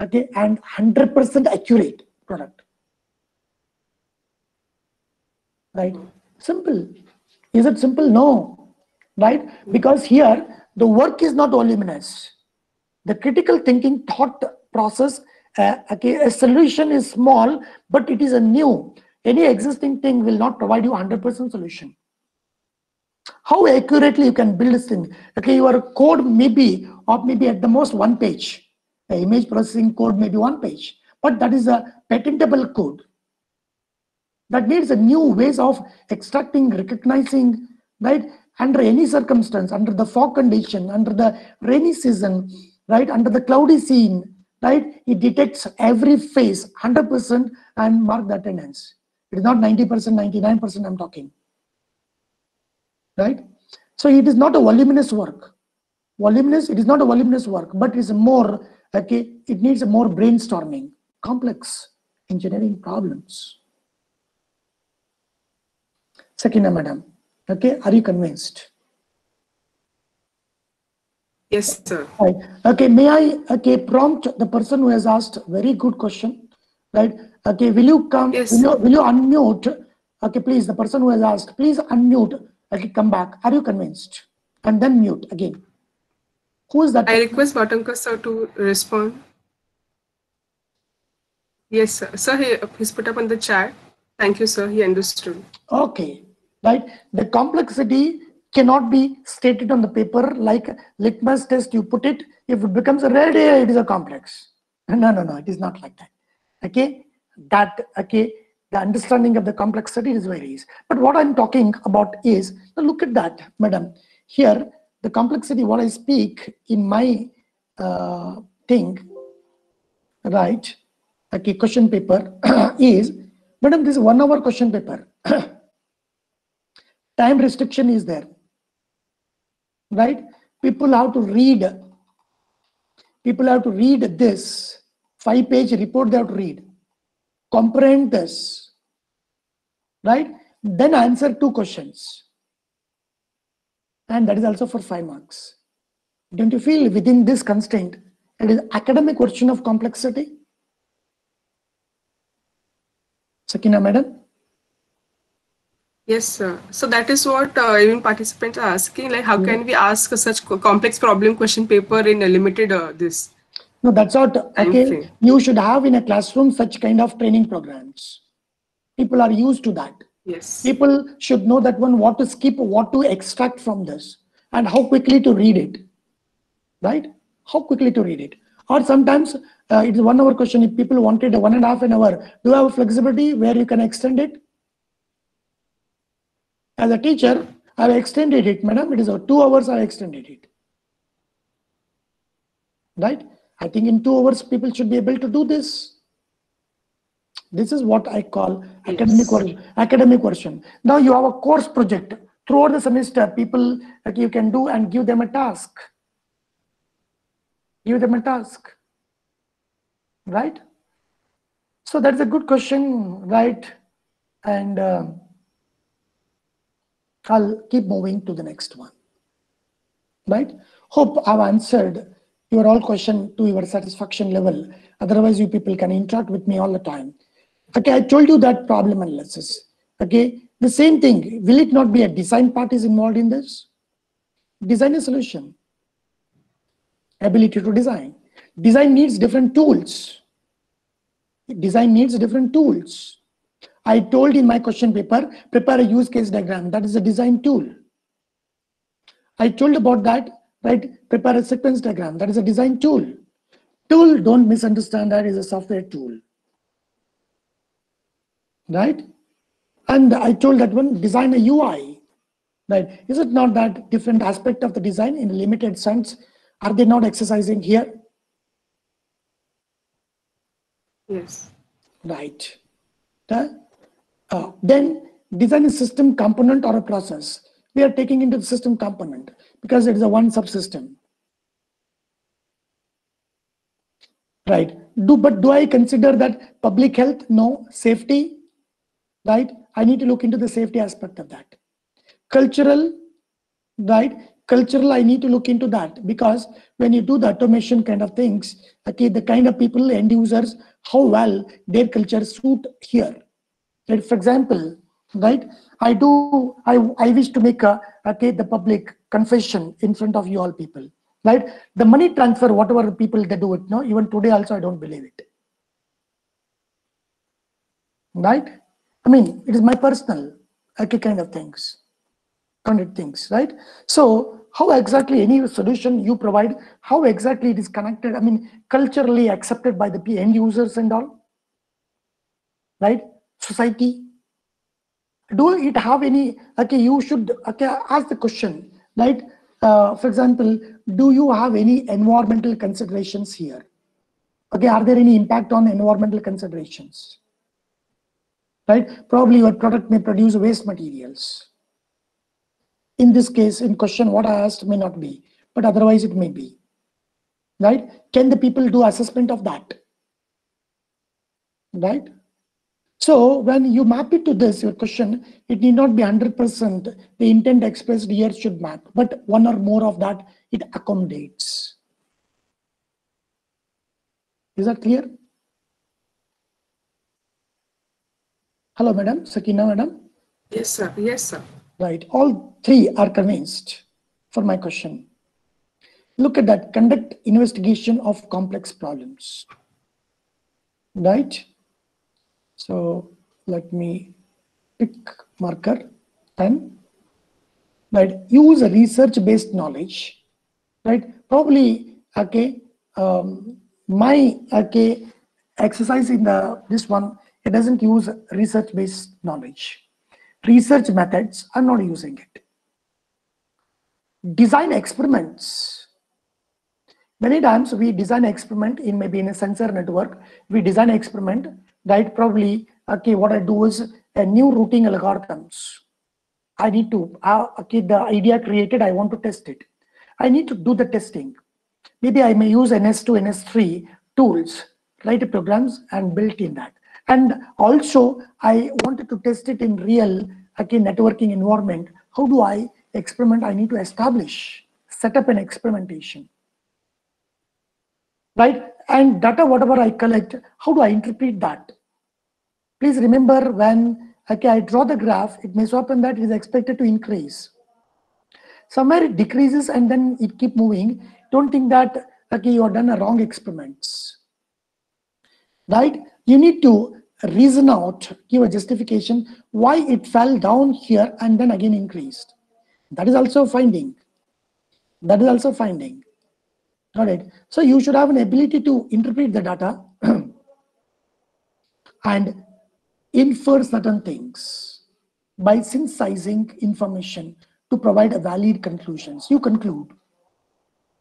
okay and 100% accurate product right simple is it simple? No. Right? Because here the work is not voluminous. The critical thinking thought process uh, okay a solution is small but it is a new. Any existing thing will not provide you 100% solution. How accurately you can build this thing? Okay your code may be or maybe at the most one page. The image processing code may be one page but that is a patentable code that needs a new ways of extracting recognizing right? Under any circumstance under the fog condition under the rainy season right? Under the cloudy scene right? It detects every face 100% and mark the attendance it is not 90% 99% i'm talking right? So it is not a voluminous work. Voluminous, it is not a voluminous work, but it's more, okay, it needs a more brainstorming, complex engineering problems. Sakina madam, okay, are you convinced? Yes, sir. Right. Okay, may I okay prompt the person who has asked very good question, right? Okay, will you come? Yes. Will you, will you unmute? Okay, please, the person who has asked, please unmute. Okay, come back. Are you convinced? And then mute again. Who is that? I request Bhattankar sir to respond. Yes, sir. Sir, he, he's put up on the chat. Thank you, sir. He understood. Okay, right. The complexity cannot be stated on the paper like litmus test. You put it, if it becomes a red, it is a complex. No, no, no, it is not like that. Okay, that okay, the understanding of the complexity is very easy. But what I'm talking about is look at that, madam. Here, the complexity, what I speak in my uh, thing, right? Okay, question paper [CLEARS THROAT] is, madam, this is one hour question paper. [CLEARS THROAT] Time restriction is there, right? People have to read, people have to read this five page report they have to read, comprehend this, right? Then answer two questions. And that is also for five marks. Don't you feel within this constraint, it is academic version of complexity? Sakina, madam? Yes, sir. So that is what uh, even participants are asking. Like, how can we ask such complex problem question paper in a limited uh, this? No, that's what, Time okay, frame. you should have in a classroom such kind of training programs. People are used to that. Yes. People should know that one, what to skip, what to extract from this, and how quickly to read it, right? How quickly to read it. Or sometimes uh, it is one hour question. If people wanted a one and a half an hour, do you have flexibility where you can extend it? As a teacher, I have extended it, madam. It is two hours. I extended it. Right? I think in two hours, people should be able to do this. This is what I call academic Yes. version. Academic version. Now you have a course project throughout the semester. People that you can do and give them a task. Give them a task. Right? So that's a good question, right? And um, I'll keep moving to the next one. Right? Hope I've answered your all question to your satisfaction level. Otherwise, you people can interact with me all the time. Okay, I told you that problem analysis. Okay, the same thing. Will it not be a design part is involved in this? Design a solution. Ability to design. Design needs different tools. Design needs different tools. I told in my question paper, prepare a use case diagram. That is a design tool. I told about that, right? Prepare a sequence diagram. That is a design tool. Tool, don't misunderstand that is a software tool. Right? And I told that one, design a UI. Right? Is it not that different aspect of the design in a limited sense? Are they not exercising here? Yes. Right. The- uh, then design a system component or a process. We are taking into the system component because it is a one subsystem. Right. Do but do I consider that public health? No. Safety? Right. I need to look into the safety aspect of that. Cultural, right? Cultural, I need to look into that because when you do the automation kind of things, okay, the kind of people, end users, how well their culture suit here. Right? For example, right? I do, I, I wish to make a, okay, the public confession in front of you all people, right? The money transfer, whatever people they do it, no, even today also I don't believe it. Right? I mean, it is my personal, okay, kind of things, kind of things, right? So how exactly any solution you provide, how exactly it is connected, I mean, culturally accepted by the end users and all, right? Society, do it have any okay you should okay ask the question right uh, for example do you have any environmental considerations here okay are there any impact on environmental considerations right probably your product may produce waste materials in this case, in question, what I asked may not be, but otherwise it may be. Right? Can the people do assessment of that? Right? So when you map it to this, your question, it need not be 100% the intent expressed here should map, but one or more of that it accommodates. Is that clear? Hello, madam. Sakina, madam. Yes, sir. Yes, sir. Right. All three are convinced for my question. Look at that. Conduct investigation of complex problems. Right. So let me pick marker 10. Right. Use a research-based knowledge. Right. Probably, okay, um, my, okay, exercise in the this one, it doesn't use research-based knowledge research methods i'm not using it design experiments many times we design experiment in maybe in a sensor network we design experiment right probably okay what i do is a new routing algorithms i need to uh, okay the idea created i want to test it i need to do the testing maybe i may use ns2 ns3 tools write programs and built in that and also, I wanted to test it in real okay networking environment. How do I experiment? I need to establish, set up an experimentation. Right? And data, whatever I collect, how do I interpret that? Please remember when okay, I draw the graph, it may so happen that it is expected to increase. Somewhere it decreases and then it keep moving. Don't think that okay, you have done a wrong experiments. Right? You need to reason out, give a justification why it fell down here and then again increased. That is also finding. That is also finding. All right. So you should have an ability to interpret the data [CLEARS THROAT] and infer certain things by synthesizing information to provide a valid conclusions. You conclude.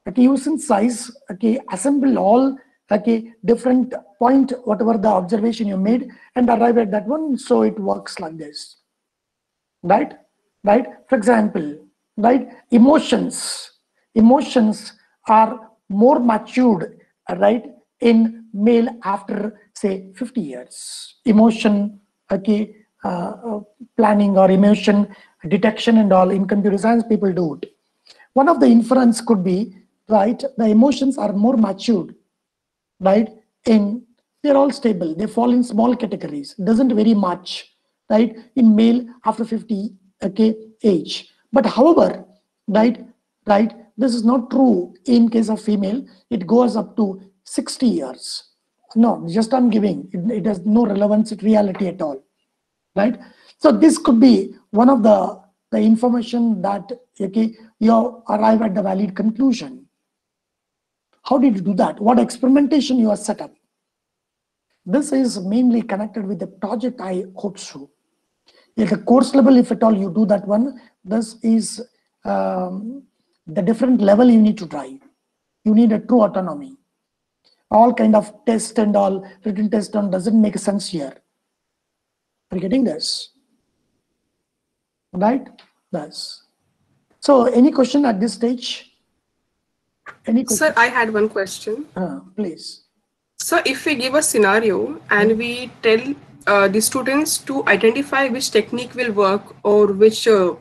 Okay, you synthesize, okay, assemble all okay different point whatever the observation you made and arrive at that one so it works like this right right for example right emotions emotions are more matured right in male after say 50 years emotion okay uh, uh, planning or emotion detection and all in computer science people do it one of the inference could be right the emotions are more matured right? In they're all stable. They fall in small categories. Doesn't vary much, right? In male after 50 okay age. But however, right, right, this is not true in case of female. It goes up to 60 years. No, just I'm giving. It, it has no relevance to reality at all, right? So this could be one of the the information that okay you arrive at the valid conclusion how did you do that? What experimentation you have set up? This is mainly connected with the project I hope so. At the course level, if at all you do that one, this is um, the different level you need to drive. You need a true autonomy. All kind of test and all written test on doesn't make sense here. Are you getting this? Right? That's. So any question at this stage? Any Sir, I had one question. Uh, please. So if we give a scenario and we tell uh, the students to identify which technique will work or which uh,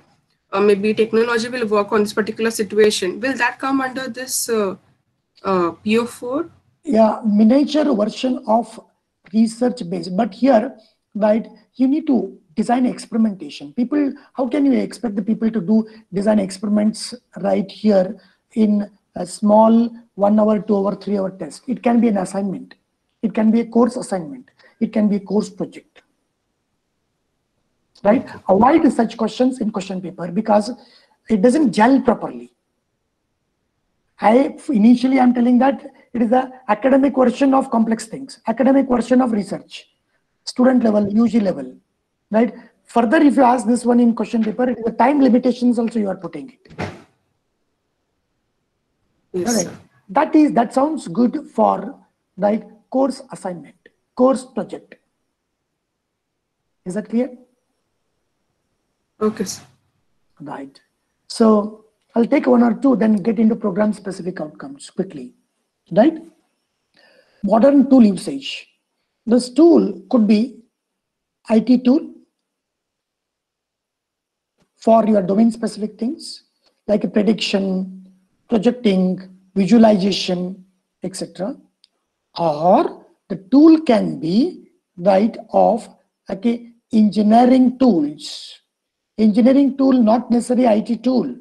uh maybe technology will work on this particular situation, will that come under this uh, uh, PO4? Yeah, miniature version of research based. But here, right, you need to design experimentation. People, how can you expect the people to do design experiments right here in a small one hour, two hour, three hour test. It can be an assignment. It can be a course assignment. It can be a course project. Right? Avoid such questions in question paper because it doesn't gel properly. I initially I'm telling that it is the academic version of complex things, academic version of research, student level, UG level, right? Further, if you ask this one in question paper, the time limitations also you are putting it. Yes. Right. That is that sounds good for right course assignment, course project. Is that clear? Okay. Right. So I'll take one or two, then get into program specific outcomes quickly, right? Modern tool usage. This tool could be IT tool for your domain specific things like a prediction, projecting, visualization, etc. Or the tool can be right of okay engineering tools. Engineering tool, not necessarily IT tool.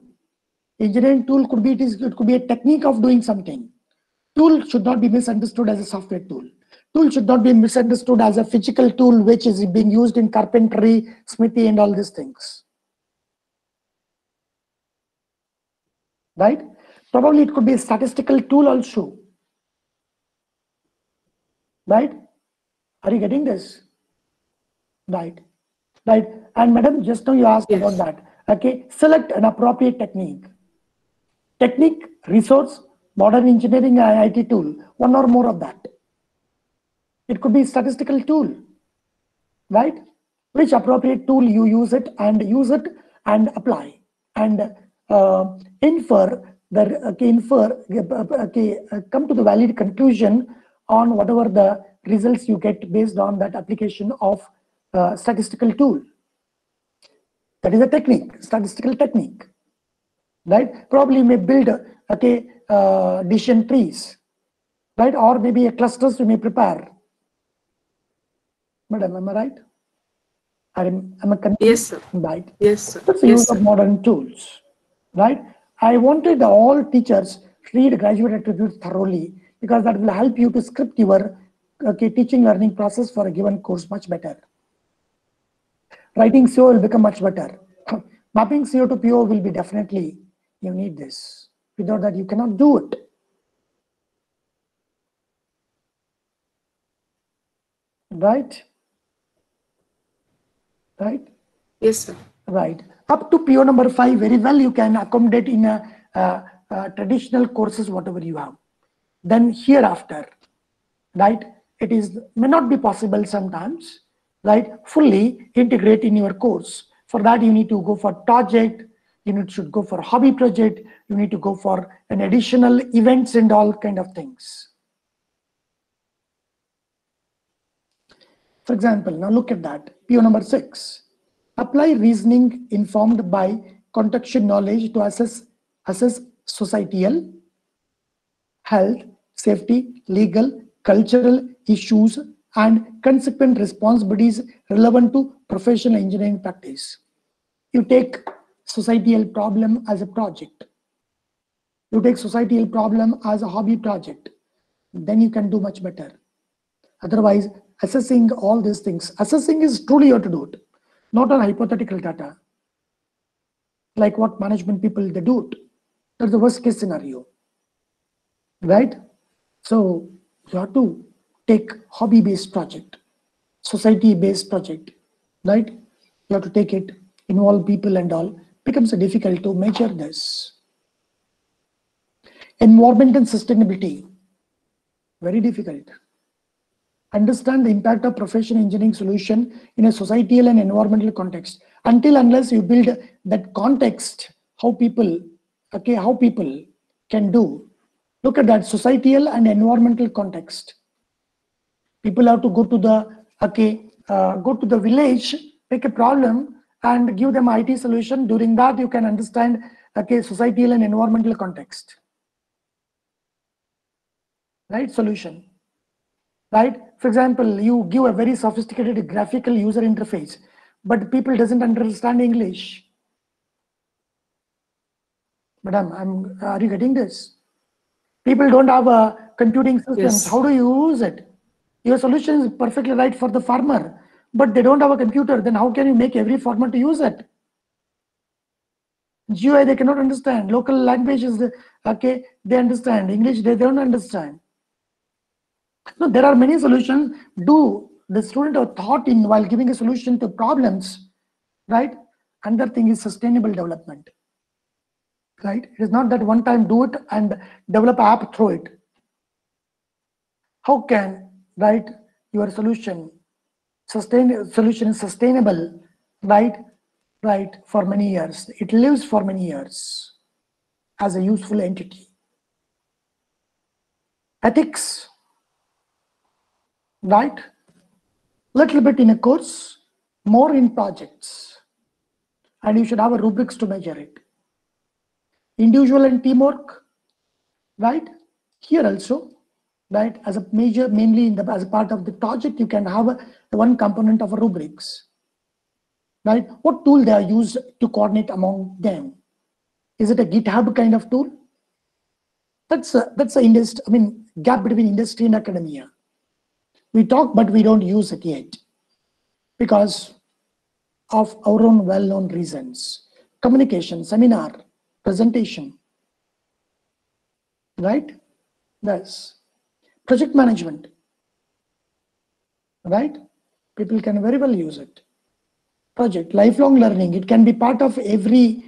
Engineering tool could be it, is, it could be a technique of doing something. Tool should not be misunderstood as a software tool. Tool should not be misunderstood as a physical tool which is being used in carpentry, smithy, and all these things. Right? Probably it could be a statistical tool also. Right? Are you getting this? Right. Right. And madam, just now you asked Yes. about that. Okay. Select an appropriate technique. Technique, resource, modern engineering and IT tool, one or more of that. It could be statistical tool, right? Which appropriate tool you use it and use it and apply and uh, infer the okay, infer okay, uh, come to the valid conclusion on whatever the results you get based on that application of uh, statistical tool. That is a technique, statistical technique, right? Probably may build okay uh, decision trees, right? Or maybe a clusters you may prepare. Madam, am I right? I'm, am I confused? Yes, sir. Right. Yes, sir. That's the Yes, use sir. of modern tools, right? I wanted all teachers read graduate attributes thoroughly because that will help you to script your okay, teaching learning process for a given course much better. Writing CO will become much better. [CLEARS THROAT] Mapping CO to PO will be definitely, you need this. Without that, you cannot do it. Right? Right? Yes, sir. Right. Up to PO number five, very well, you can accommodate in a, uh, uh, traditional courses, whatever you have. Then hereafter, right, it is may not be possible sometimes, right, fully integrate in your course. For that, you need to go for project, you need should go for hobby project, you need to go for an additional events and all kind of things. For example, now look at that. PO number six. Apply reasoning informed by contextual knowledge to assess, assess societal, health, safety, legal, cultural issues, and consequent responsibilities relevant to professional engineering practice. You take societal problem as a project. You take societal problem as a hobby project. Then you can do much better. Otherwise, assessing all these things, assessing is truly you to do it, not on hypothetical data. Like what management people they do it. That's the worst case scenario. Right? So you have to take hobby-based project, society-based project, right? You have to take it, involve people and all. Becomes difficult to measure this. Environment and sustainability, very difficult understand the impact of professional engineering solution in a societal and environmental context until unless you build that context how people okay how people can do look at that societal and environmental context people have to go to the okay uh, go to the village pick a problem and give them it solution. During that you can understand okay societal and environmental context. Right solution. Right? For example you give a very sophisticated graphical user interface but people doesn't understand english. Madam i'm are you getting this? People don't have a computing systems Yes. how do you use it your solution is perfectly right for the farmer but they don't have a computer then how can you make every farmer to use it GUI they cannot understand local languages okay they understand english they don't understand no, there are many solutions. Do the student have thought in while giving a solution to problems, right? Another thing is sustainable development, right? It is not that one time do it and develop app through it. How can, right, your solution, sustain solution is sustainable, right? right, for many years. It lives for many years as a useful entity. Ethics, right? Little bit in a course, more in projects. And you should have a rubrics to measure it. Individual and teamwork, right? Here also, right, as a major, mainly in the, as a part of the project, you can have a, one component of rubrics right? What tool they are used to coordinate among them? Is it a GitHub kind of tool? That's a, that's a industry, I mean, gap between industry and academia. We talk, but we don't use it yet because of our own well-known reasons. Communication, seminar, presentation, right? That's project management, right? People can very well use it. Project lifelong learning it can be part of every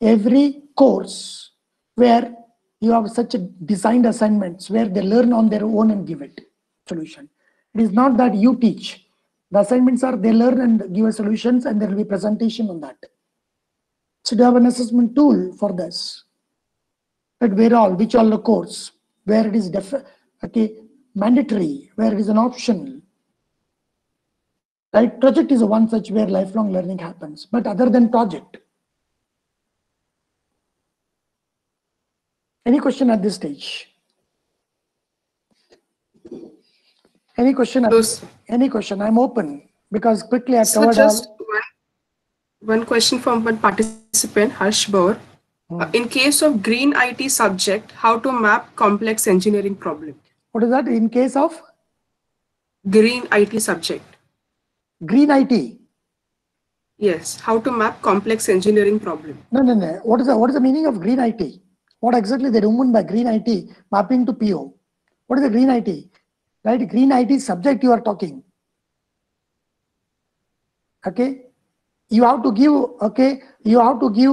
every course where you have such a designed assignments where they learn on their own and give it solution. It is not that you teach. The assignments are they learn and give solutions and there will be presentation on that. So you have an assessment tool for this? But where all which all the course where it is def okay mandatory where it is an optional right? Project is one such where lifelong learning happens. But other than project, any question at this stage? Any question? Any question? I'm open because quickly I so covered just all. one, one question from one participant, Harsh Baur. Uh, in case of green IT subject, how to map complex engineering problem? What is that? In case of Green IT subject. green IT. Yes, how to map complex engineering problem. No, no, no. What is the what is the meaning of green IT? What exactly they do mean by green IT mapping to PO? What is the green IT? Right? Green IT subject you are talking. Okay. You have to give okay. You have to give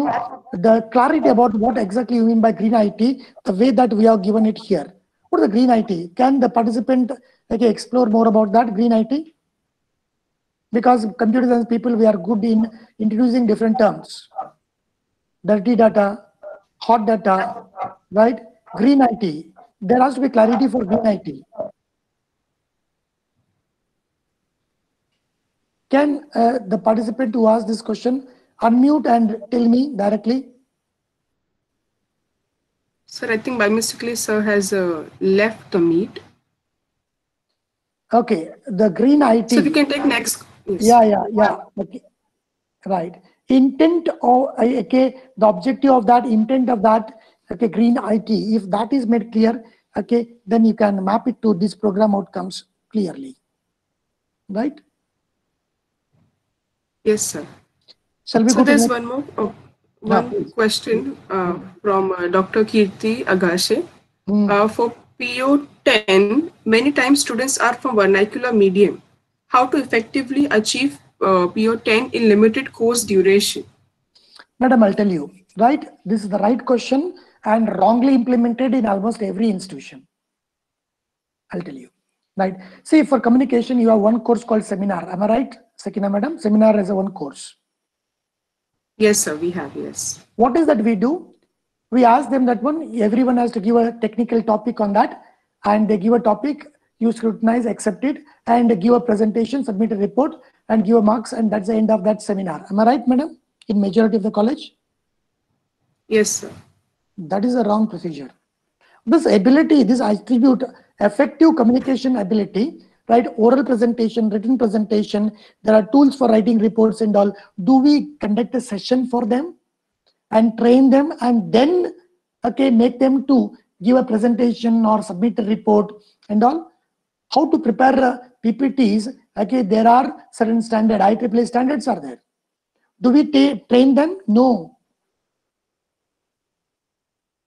the clarity about what exactly you mean by green IT. The way that we have given it here. What is the green IT? Can the participant okay explore more about that green IT? because computer science people we are good in introducing different terms. Dirty data hot data right? Green it there has to be clarity for green it can uh, the participant who asked this question unmute and tell me directly Sir, I think by mistakenly sir has uh, left the meet. okay the green it So we can take next. Yes. yeah yeah yeah. Okay. Right. Intent of okay the objective of that intent of that okay green it if that is made clear okay then you can map it to this program outcomes clearly. Right? Yes, sir. shall we So go there's one more? Oh, one please. question uh, from uh, Dr. Kirti Agashe. Hmm. Uh, for PO10, many times students are from vernacular medium. How to effectively achieve uh, PO10 in limited course duration? madam i'll tell you right this is the right question and wrongly implemented in almost every institution i'll tell you right see for communication you have one course called seminar am i right sakina madam seminar is a one course Yes, sir, we have, yes. what is that we do? We ask them that one everyone has to give a technical topic on that and they give a topic you scrutinize accept it and give a presentation submit a report and give a marks and that's the end of that seminar. Am i right madam? In majority of the college? Yes, sir. that is a wrong procedure. This ability this attribute effective communication ability right? Oral presentation written presentation. There are tools for writing reports and all. Do we conduct a session for them and train them and then okay make them to give a presentation or submit a report and all? How to prepare uh, ppts okay there are certain standard ieee standards are there. Do we train them? No.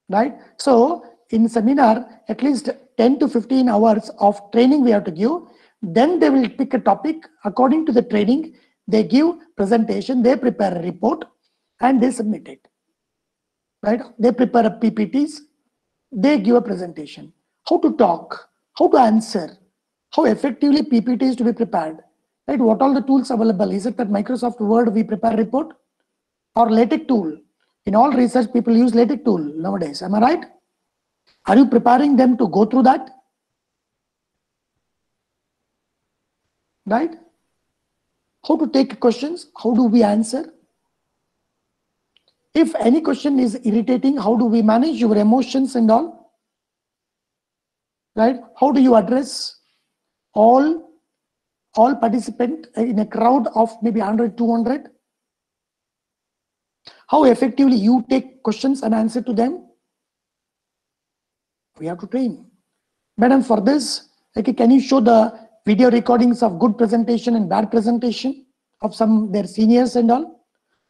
Right? So in seminar at least 10 to 15 hours of training we have to give then they will pick a topic according to the training they give presentation they prepare a report and they submit it right they prepare a ppts they give a presentation how to talk how to answer how effectively ppt is to be prepared right what all the tools available is it that microsoft word we prepare report or LaTeX tool. In all research, people use LaTeX tool nowadays. Am I right? Are you preparing them to go through that? Right? How to take questions? How do we answer? If any question is irritating, how do we manage your emotions and all? Right? How do you address all all participant in a crowd of maybe 100, 200? How effectively you take questions and answer to them? We have to train. Madam, for this, okay, can you show the video recordings of good presentation and bad presentation of some their seniors and all?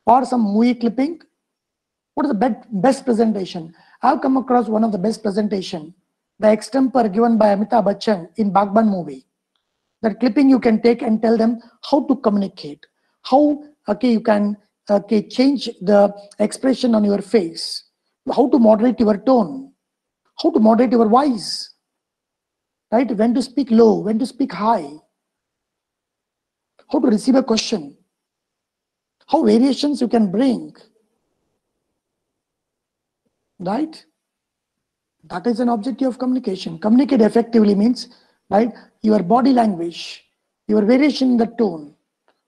Or some movie clipping? What is the best, presentation? I've come across one of the best presentation, the extempore given by Amitabh Bachchan in Baghban movie. That clipping you can take and tell them how to communicate, how okay you can okay change the expression on your face, how to moderate your tone, how to moderate your voice, right? When to speak low, when to speak high, how to receive a question, how variations you can bring, right? That is an objective of communication. Communicate effectively means, right? Your body language, your variation in the tone,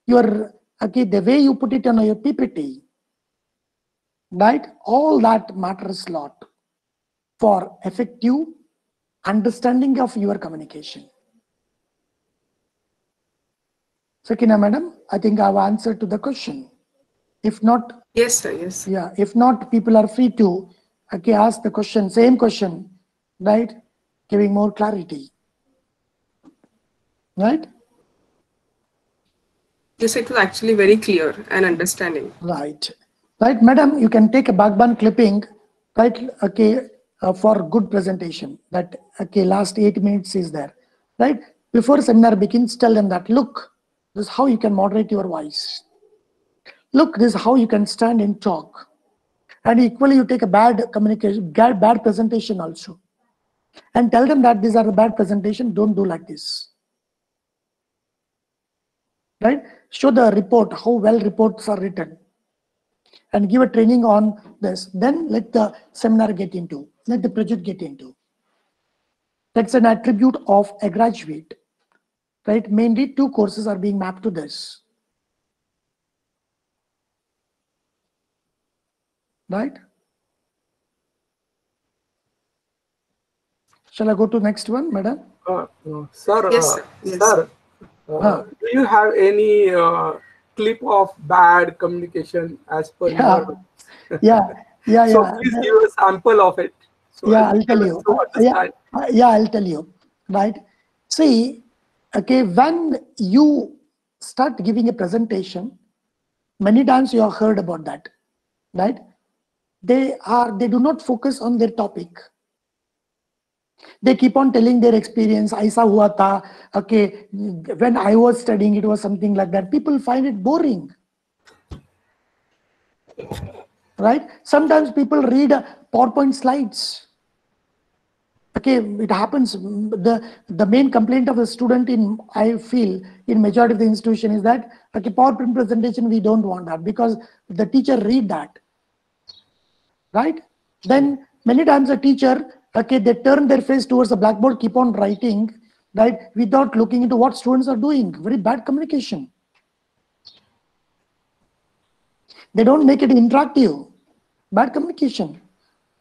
your okay, the way you put it on your PPT, right? All that matters a lot for effective understanding of your communication. Sakina madam, I think I've answered to the question. If not, Yes, sir. Yes. yeah, if not, people are free to okay, ask the question, same question, right? Giving more clarity. Right? Yes, it was actually very clear and understanding. Right. Right, madam, you can take a Baghban clipping, right? Okay, uh, for good presentation. That, okay, last eight minutes is there, right? Before seminar begins, tell them that, look, this is how you can moderate your voice. Look, this is how you can stand and talk. And equally, you take a bad communication, bad, bad presentation also. And tell them that these are a bad presentation, don't do like this. Right? Show the report, how well reports are written and give a training on this. Then let the seminar get into, let the project get into. That's an attribute of a graduate, right? Mainly two courses are being mapped to this. Right? Shall I go to next one, madam? Uh, uh, sir, Yes, uh, sir. Yes. sir, uh, Huh. do you have any uh, clip of bad communication as per Yeah. your? Yeah, yeah, [LAUGHS] So yeah. please give a sample of it. So yeah, I'll tell you. yeah, yeah, I'll tell you. Right. See, okay, when you start giving a presentation, many times you have heard about that, right? They are they do not focus on their topic. They keep on telling their experience. Aisa hua tha. Okay, when I was studying, it was something like that. People find it boring. Right? Sometimes people read PowerPoint slides okay it happens the the main complaint of the student in i feel in majority of the institution is that okay powerpoint presentation we don't want that because the teacher read that right then many times a teacher okay they turn their face towards the blackboard keep on writing right without looking into what students are doing. Very bad communication. They don't make it interactive. Bad communication.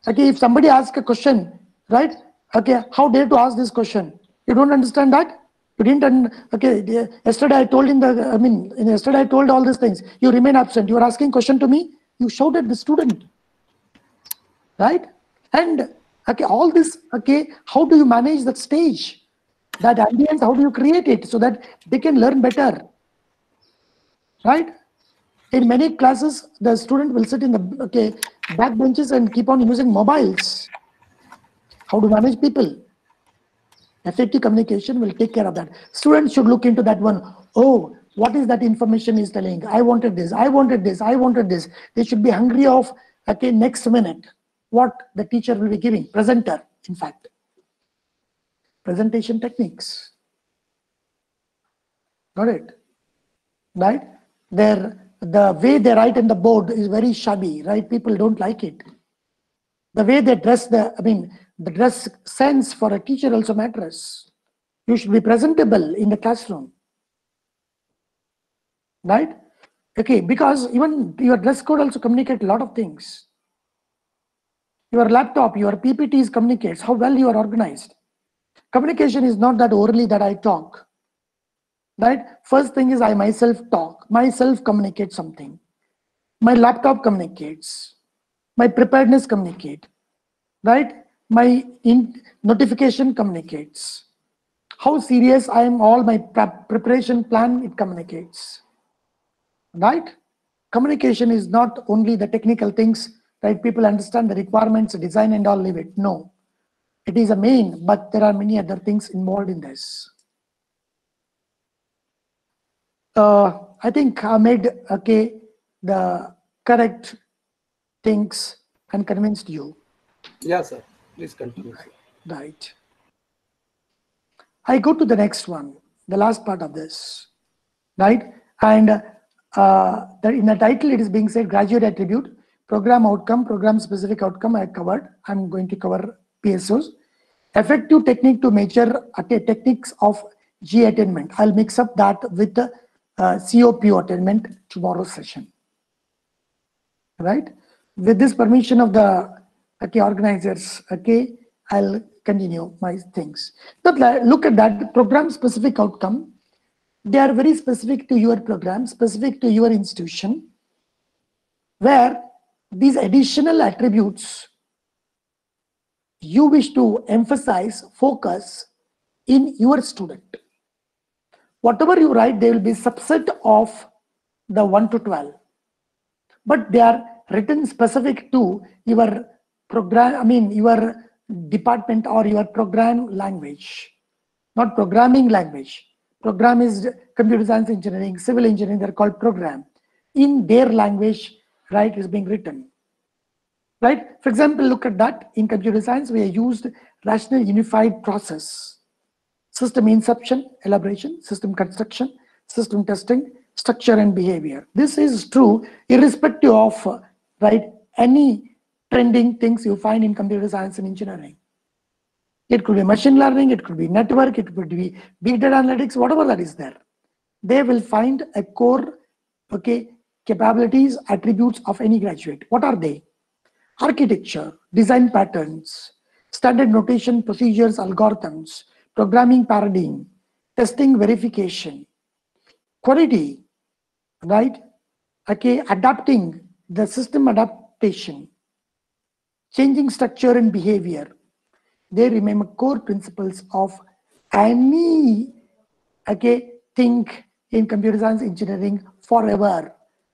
Okay if somebody asks a question right okay how dare to ask this question? You don't understand that? You didn't un- okay yesterday i told in the i mean yesterday i told all these things. You remain absent. You are asking question to me. You shouted the student. Right? And okay all this okay how do you manage that stage? That ambience how do you create it so that they can learn better? Right? In many classes the student will sit in the okay back benches and keep on using mobiles. How to manage people? Effective communication will take care of that. Students should look into that one. Oh what is that information is telling? I wanted this i wanted this i wanted this. They should be hungry of okay next minute what the teacher will be giving presenter in fact presentation techniques got it right their the way they write in the board is very shabby, right? People don't like it. The way they dress, the I mean, the dress sense for a teacher also matters. You should be presentable in the classroom, right? Okay, because even your dress code also communicate a lot of things. Your laptop, your PPTs communicates how well you are organized. Communication is not that orally that I talk right? First thing is i myself talk. Myself communicate something. My laptop communicates. My preparedness communicate right? My in notification communicates. How serious i am all my prep preparation plan it communicates right? Communication is not only the technical things right people understand the requirements design and all leave it no it is a main but there are many other things involved in this uh, I think I made okay the correct things and convinced you. Yes, sir. Please continue. Sir. Right. I go to the next one, the last part of this, right? And uh, the, in the title, it is being said graduate attribute, program outcome, program specific outcome I covered. I'm going to cover PSOs. Effective technique to measure techniques of G attainment. I'll mix up that with the uh, COPO attainment tomorrow session. Right? With this permission of the okay, organizers, okay, I'll continue my things. But look at that program specific outcome. They are very specific to your program, specific to your institution, where these additional attributes you wish to emphasize, focus in your student whatever you write, they will be subset of the 1 to 12. But they are written specific to your program, I mean, your department or your program language, not programming language. Program is computer science engineering, civil engineering, they're called program. In their language, right, is being written. Right? For example, look at that. In computer science, we used rational unified process system inception, elaboration, system construction, system testing, structure and behavior. This is true irrespective of uh, right any trending things you find in computer science and engineering. It could be machine learning, it could be network, it could be big data analytics, whatever that is there. They will find a core okay capabilities, attributes of any graduate. What are they? Architecture, design patterns, standard notation, procedures, algorithms, programming paradigm, testing verification, quality, right? Okay, adapting the system adaptation, changing structure and behavior. They remain core principles of any okay think in computer science engineering forever.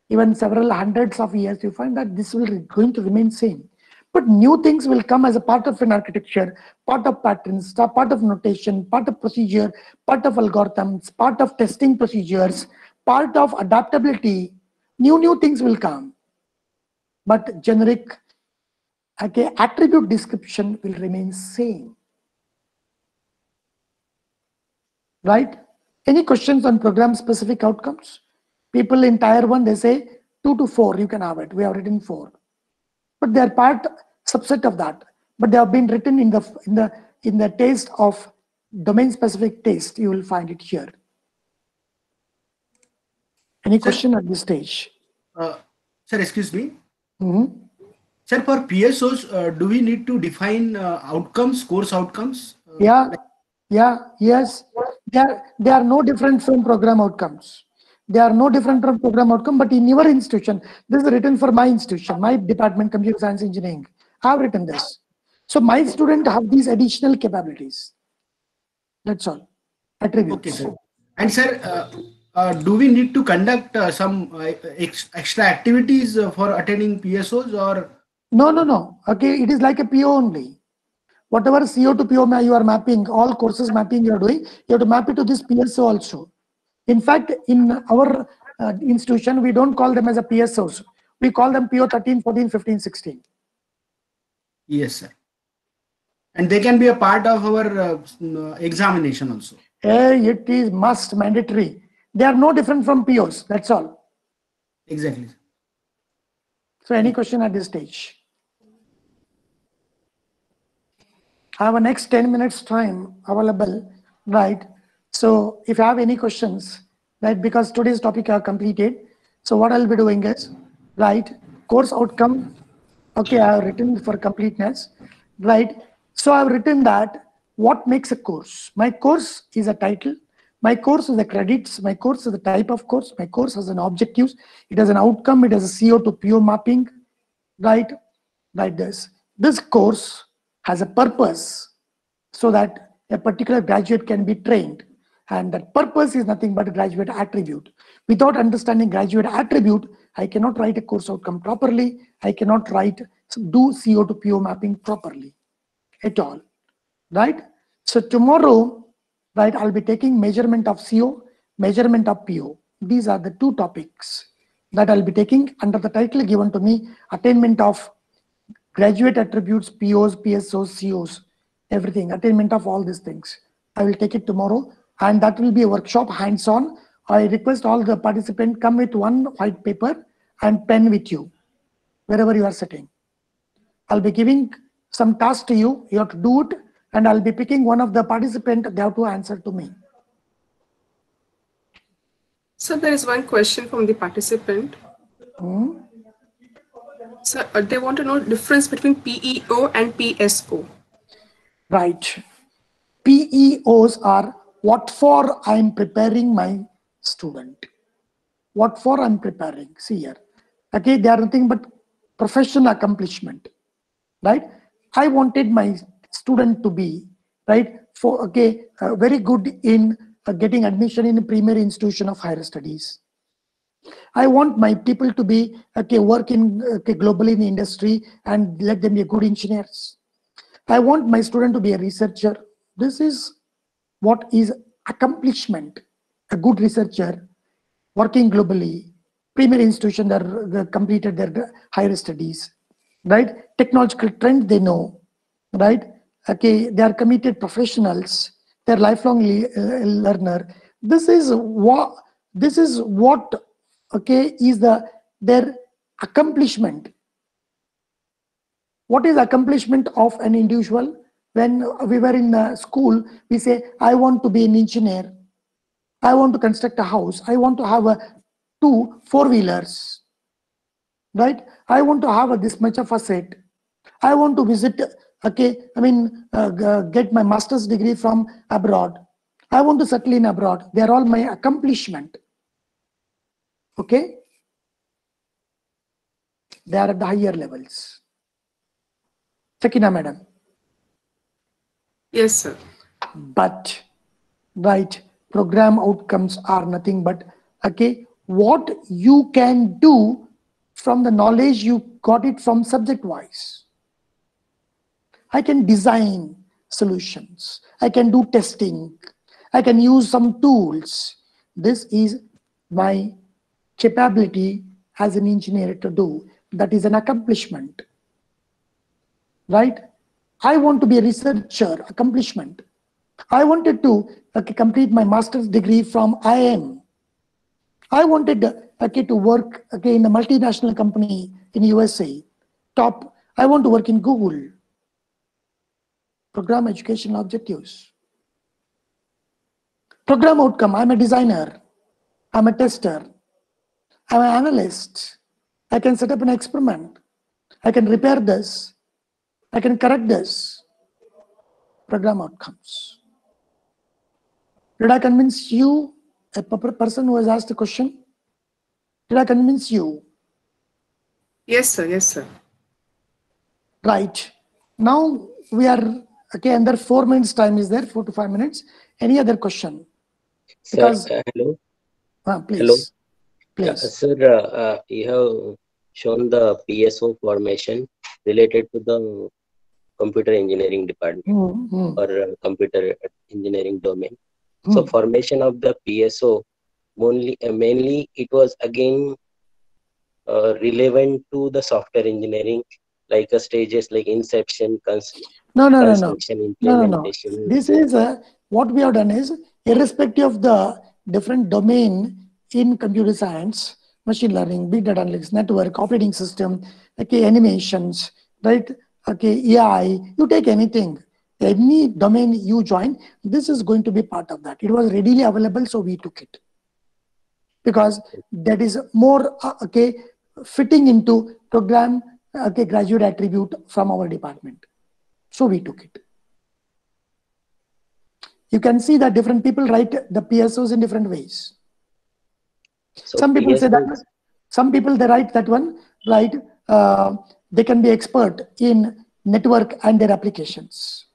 Even several hundreds of years, you find that this will going to remain same. But new things will come as a part of an architecture, part of patterns, part of notation, part of procedure, part of algorithms, part of testing procedures, part of adaptability. New, new things will come. But generic okay, attribute description will remain same. Right? Any questions on program specific outcomes? People in tier one, they say two to four, you can have it. We have written four. But they are part subset of that. But they have been written in the in the in the taste of domain specific taste. You will find it here. Any sir, question at this stage? Uh, sir excuse me. Mm -hmm. sir for psos uh, do we need to define uh, outcomes course outcomes? Uh, yeah. yeah. Yes. They are they are no different from program outcomes they are no different from program outcome, but in your institution, this is written for my institution, my department, computer science engineering. I have written this. So my student have these additional capabilities. That's all. Attributes. Okay, sir. And sir, uh, uh, do we need to conduct uh, some uh, ex extra activities uh, for attending PSOs or? No, no, no. Okay, it is like a PO only. Whatever CO to PO you are mapping, all courses mapping you are doing, you have to map it to this PSO also. In fact, in our uh, institution, we don't call them as a PSOs. We call them PO 13, 14, 15, 16. Yes, sir. And they can be a part of our uh, examination also. Uh, it is must mandatory. They are no different from POs. That's all. Exactly. So any question at this stage? I have a next 10 minutes time available, right? So if you have any questions, right, because today's topic are completed. So what I'll be doing is, right, course outcome, okay, I have written for completeness, right? So I've written that what makes a course? My course is a title, my course is the credits, my course is the type of course, my course has an objectives, it has an outcome, it has a CO to PO mapping, right? Like this. This course has a purpose so that a particular graduate can be trained. And that purpose is nothing but graduate attribute. Without understanding graduate attribute, I cannot write a course outcome properly. I cannot write, do CO to PO mapping properly at all, right? So tomorrow, right, I'll be taking measurement of CO, measurement of PO. These are the two topics that I'll be taking under the title given to me, attainment of graduate attributes, POs, PSOs, COs, everything, attainment of all these things. I will take it tomorrow and that will be a workshop hands-on. I request all the participants come with one white paper and pen with you, wherever you are sitting. I'll be giving some task to you, you have to do it and I'll be picking one of the participants, they have to answer to me. So there is one question from the participant. Hmm? So uh, they want to know difference between PEO and PSO. Right. PEOs are what for I'm preparing my student. What for I'm preparing. See here. Okay, they are nothing but professional accomplishment. Right? I wanted my student to be right for okay uh, very good in uh, getting admission in a primary institution of higher studies. I want my people to be okay work in okay, globally in the industry and let them be good engineers. I want my student to be a researcher. This is what is accomplishment. A good researcher working globally, premier institution that completed their higher studies, right? Technological trend they know, right? Okay, they are committed professionals. They're lifelong le- uh, learner. This is what this is what okay is the their accomplishment what is accomplishment of an individual when we were in uh, school we say i want to be an engineer. I want to construct a house. I want to have a two four wheelers right? I want to have a, this much of a set. I want to visit okay i mean uh, get my master's degree from abroad. I want to settle in abroad. They are all my accomplishment. Okay? They are at the higher levels. Sakina madam Yes, sir. but right program outcomes are nothing but okay what you can do from the knowledge you got it from subject wise i can design solutions. I can do testing. I can use some tools. This is my capability as an engineer to do. That is an accomplishment. Right? I want to be a researcher, accomplishment. I wanted to okay, complete my master's degree from IIM. I wanted okay, to work okay, in a multinational company in USA, top. I want to work in Google. Program educational objectives. Program outcome, I'm a designer. I'm a tester. I'm an analyst. I can set up an experiment. I can repair this. I can correct this. Program outcomes. Did I convince you, a person who has asked the question? Did I convince you? Yes, sir. Yes, sir. Right. Now we are, okay, and under four minutes time is there, four to five minutes. Any other question? Sir, Because- uh, hello. Ah, please. Hello. Uh, Please. sir, uh, uh, you have shown the PSO formation related to the computer engineering department Hmm, hmm, or uh, computer engineering domain. So hmm. formation of the PSO mainly, uh, mainly it was again uh, relevant to the software engineering, like uh, stages like inception, cons- No, no, no, no. No, no, no. This is uh, what we have done is irrespective of the different domain in computer science, machine learning, big data analytics, network, operating system, okay, animations, right? Okay, AI, you take anything, any domain you join, this is going to be part of that. It was readily available, so we took it. Because that is more, uh, okay, fitting into program, okay, graduate attribute from our department. So we took it. You can see that different people write the PSOs in different ways. So some people say that some people they write that one right uh, they can be expert in network and their applications.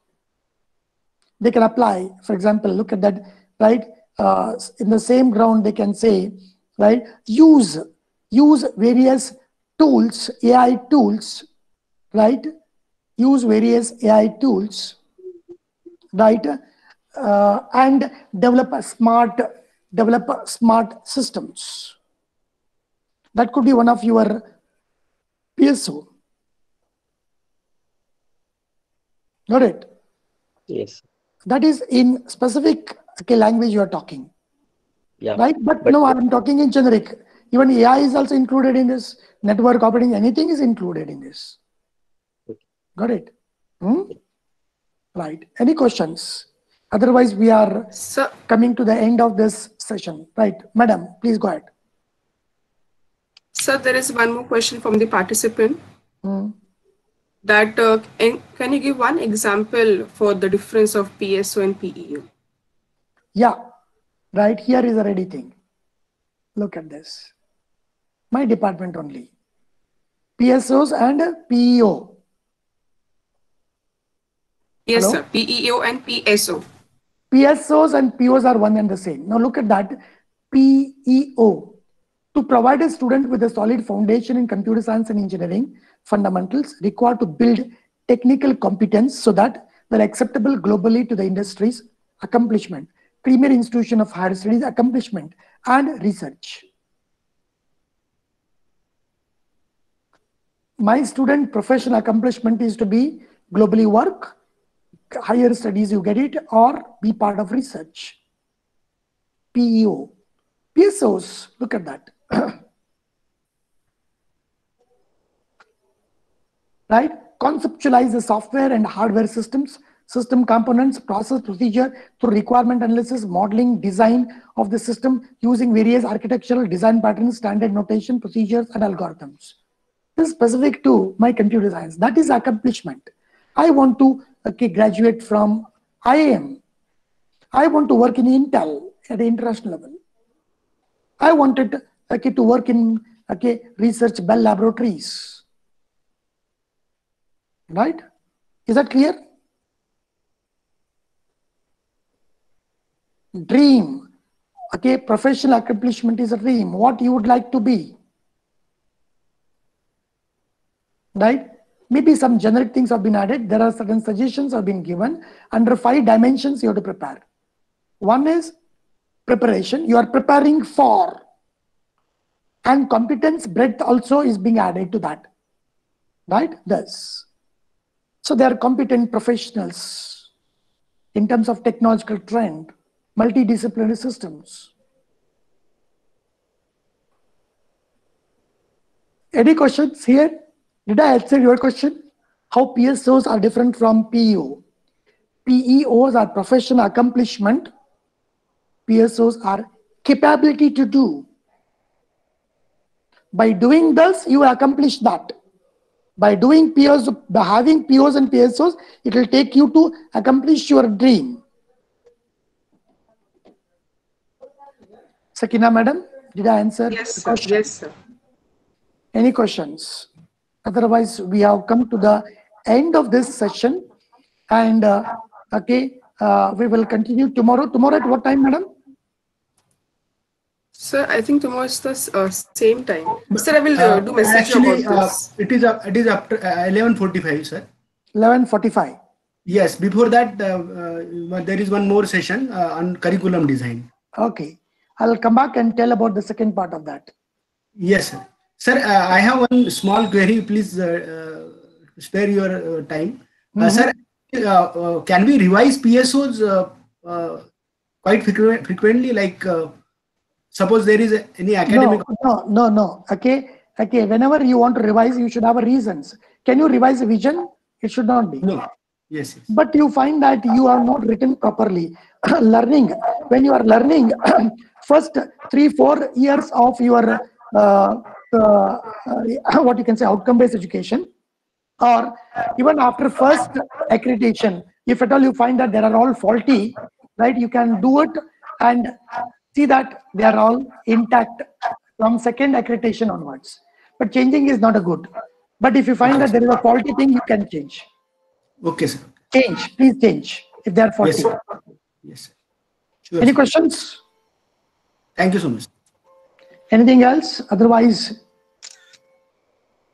They can apply for example look at that right uh, in the same ground they can say right use use various tools ai tools right use various ai tools right uh, and develop a smart develop a smart systems. That could be one of your pso got it? Yes. That is in specific okay, language you are talking. Yeah. Right? But, But- no i'm talking in generic. Even ai is also included in this. Network operating anything is included in this. Got it? Hmm? right. Any questions? Otherwise we are So, coming to the end of this session. Right. Madam please go ahead. So there is one more question from the participant. Hmm. That uh, can you give one example for the difference of PSO and PEO? Yeah, right here is a ready thing. Look at this. My department only. PSOs and PEO. Yes, Hello? sir. PEO and PSO. PSOs and POs are one and the same. Now look at that. PEO. To provide a student with a solid foundation in computer science and engineering fundamentals required to build technical competence so that they're acceptable globally to the industry's accomplishment, premier institution of higher studies accomplishment and research. My student professional accomplishment is to be globally work, higher studies you get it, or be part of research. PEO. PSOs, look at that. [CLEARS THROAT] right? Conceptualize the software and hardware systems, system components, process procedure through requirement analysis, modeling, design of the system using various architectural design patterns, standard notation, procedures, and algorithms. This is specific to my computer science. That is accomplishment. I want to okay, graduate from IIM. I want to work in Intel at the international level. I wanted okay, to work in okay, research Bell Laboratories. Right? Is that clear? Dream. Okay, professional accomplishment is a dream. What you would like to be. Right? Maybe some generic things have been added. There are certain suggestions have been given. Under five dimensions, you have to prepare. One is preparation. You are preparing for. And competence breadth also is being added to that. Right? This. So they are competent professionals in terms of technological trend, multidisciplinary systems. Any questions here? Did I answer your question? How PSOs are different from PEO? PEOs are professional accomplishment. PSOs are capability to do. By doing this, you accomplish that. By doing POs, by having POs and PSOs, it will take you to accomplish your dream. Sakina madam, did I answer Yes, sir. Yes, sir. Any questions? Otherwise, we have come to the end of this session. And uh, okay, uh, we will continue tomorrow. Tomorrow at what time, madam? Sir, I think tomorrow is the uh, same time. Sir, I will uh, do message actually, about uh, this. it is up, it is up to uh, 11:45, sir. 11.45. Yes, before that, uh, uh, there is one more session uh, on curriculum design. Okay. I'll come back and tell about the second part of that. Yes, sir. Sir, uh, I have one small query. Please uh, uh, spare your uh, time. Uh, sir, uh, uh, can we revise PSOs uh, uh, quite frequ- frequently? Like, uh, suppose there is any academic no, no, no. Okay, okay. Whenever you want to revise, you should have a reasons. Can you revise a vision? It should not be. no yes, yes. But you find that you are not written properly. [CLEARS THROAT] learning, when you are learning, [CLEARS THROAT] first three, four years of your uh, uh, uh, what you can say outcome-based education, or even after first accreditation, if at all you find that there are all faulty, right? You can do it and see that they are all intact from second accreditation onwards. But changing is not a good. But if you find that there is a faulty thing, you can change. Okay, sir. Change, please change if they are faulty. Yes, sir. Yes, sir. Sure. Any sir. questions? Thank you so much. Anything else? Otherwise,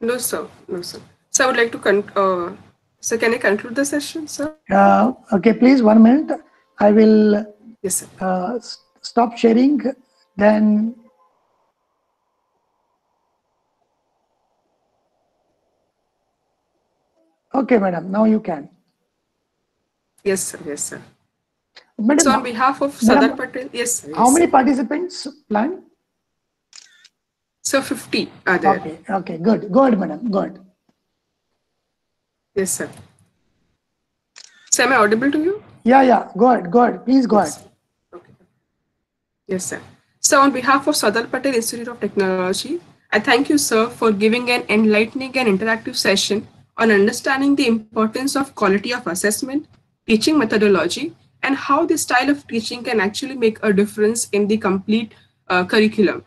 No, sir. No, sir. So I would like to con- uh, so can I conclude the session, sir? uh, okay, please one minute. I will Yes, sir. uh, s- stop sharing. Then okay, madam. Now you can. Yes, sir. Yes, sir. Madam, So on behalf of Sardar Patel, yes. sir, how yes, many sir. participants plan? So 50 are there. Okay, okay, good, good, madam, good. Yes, sir. So am I audible to you? Yeah, yeah, good, good. Please go ahead. Yes, sir. So on behalf of Sardar Patel Institute of Technology, I thank you, sir, for giving an enlightening and interactive session on understanding the importance of quality of assessment, teaching methodology, and how this style of teaching can actually make a difference in the complete uh, curriculum.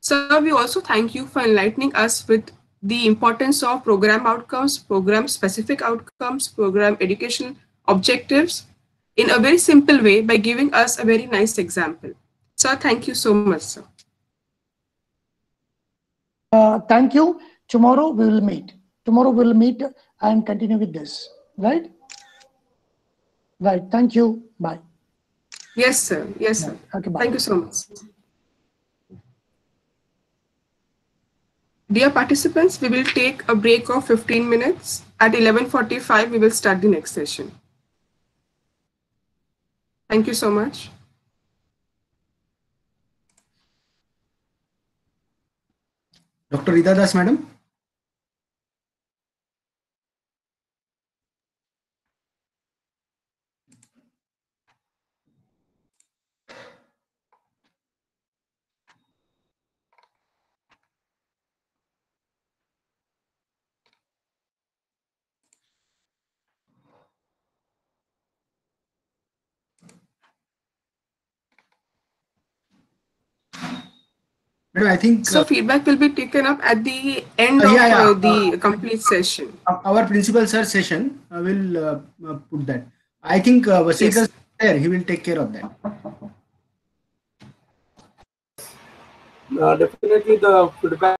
Sir, we also thank you for enlightening us with the importance of program outcomes, program specific outcomes, program education objectives in a very simple way by giving us a very nice example. Sir, thank you so much, sir. Uh, thank you. Tomorrow we will meet. Tomorrow we will meet and continue with this. Right? Right. Thank you. Bye. Yes, sir. Yes, sir. Okay. Bye. Thank you so much. Dear participants, we will take a break of 15 minutes. At 11.45, we will start the next session. Thank you so much. Dr. Rita Das, madam. Madam, I think So uh, feedback will be taken up at the end Uh, of yeah, yeah. uh, the complete session. our principal sir session uh, will uh, uh, put that. I think uh, Vasika Yes. there. He will take care of that. Uh, definitely the feedback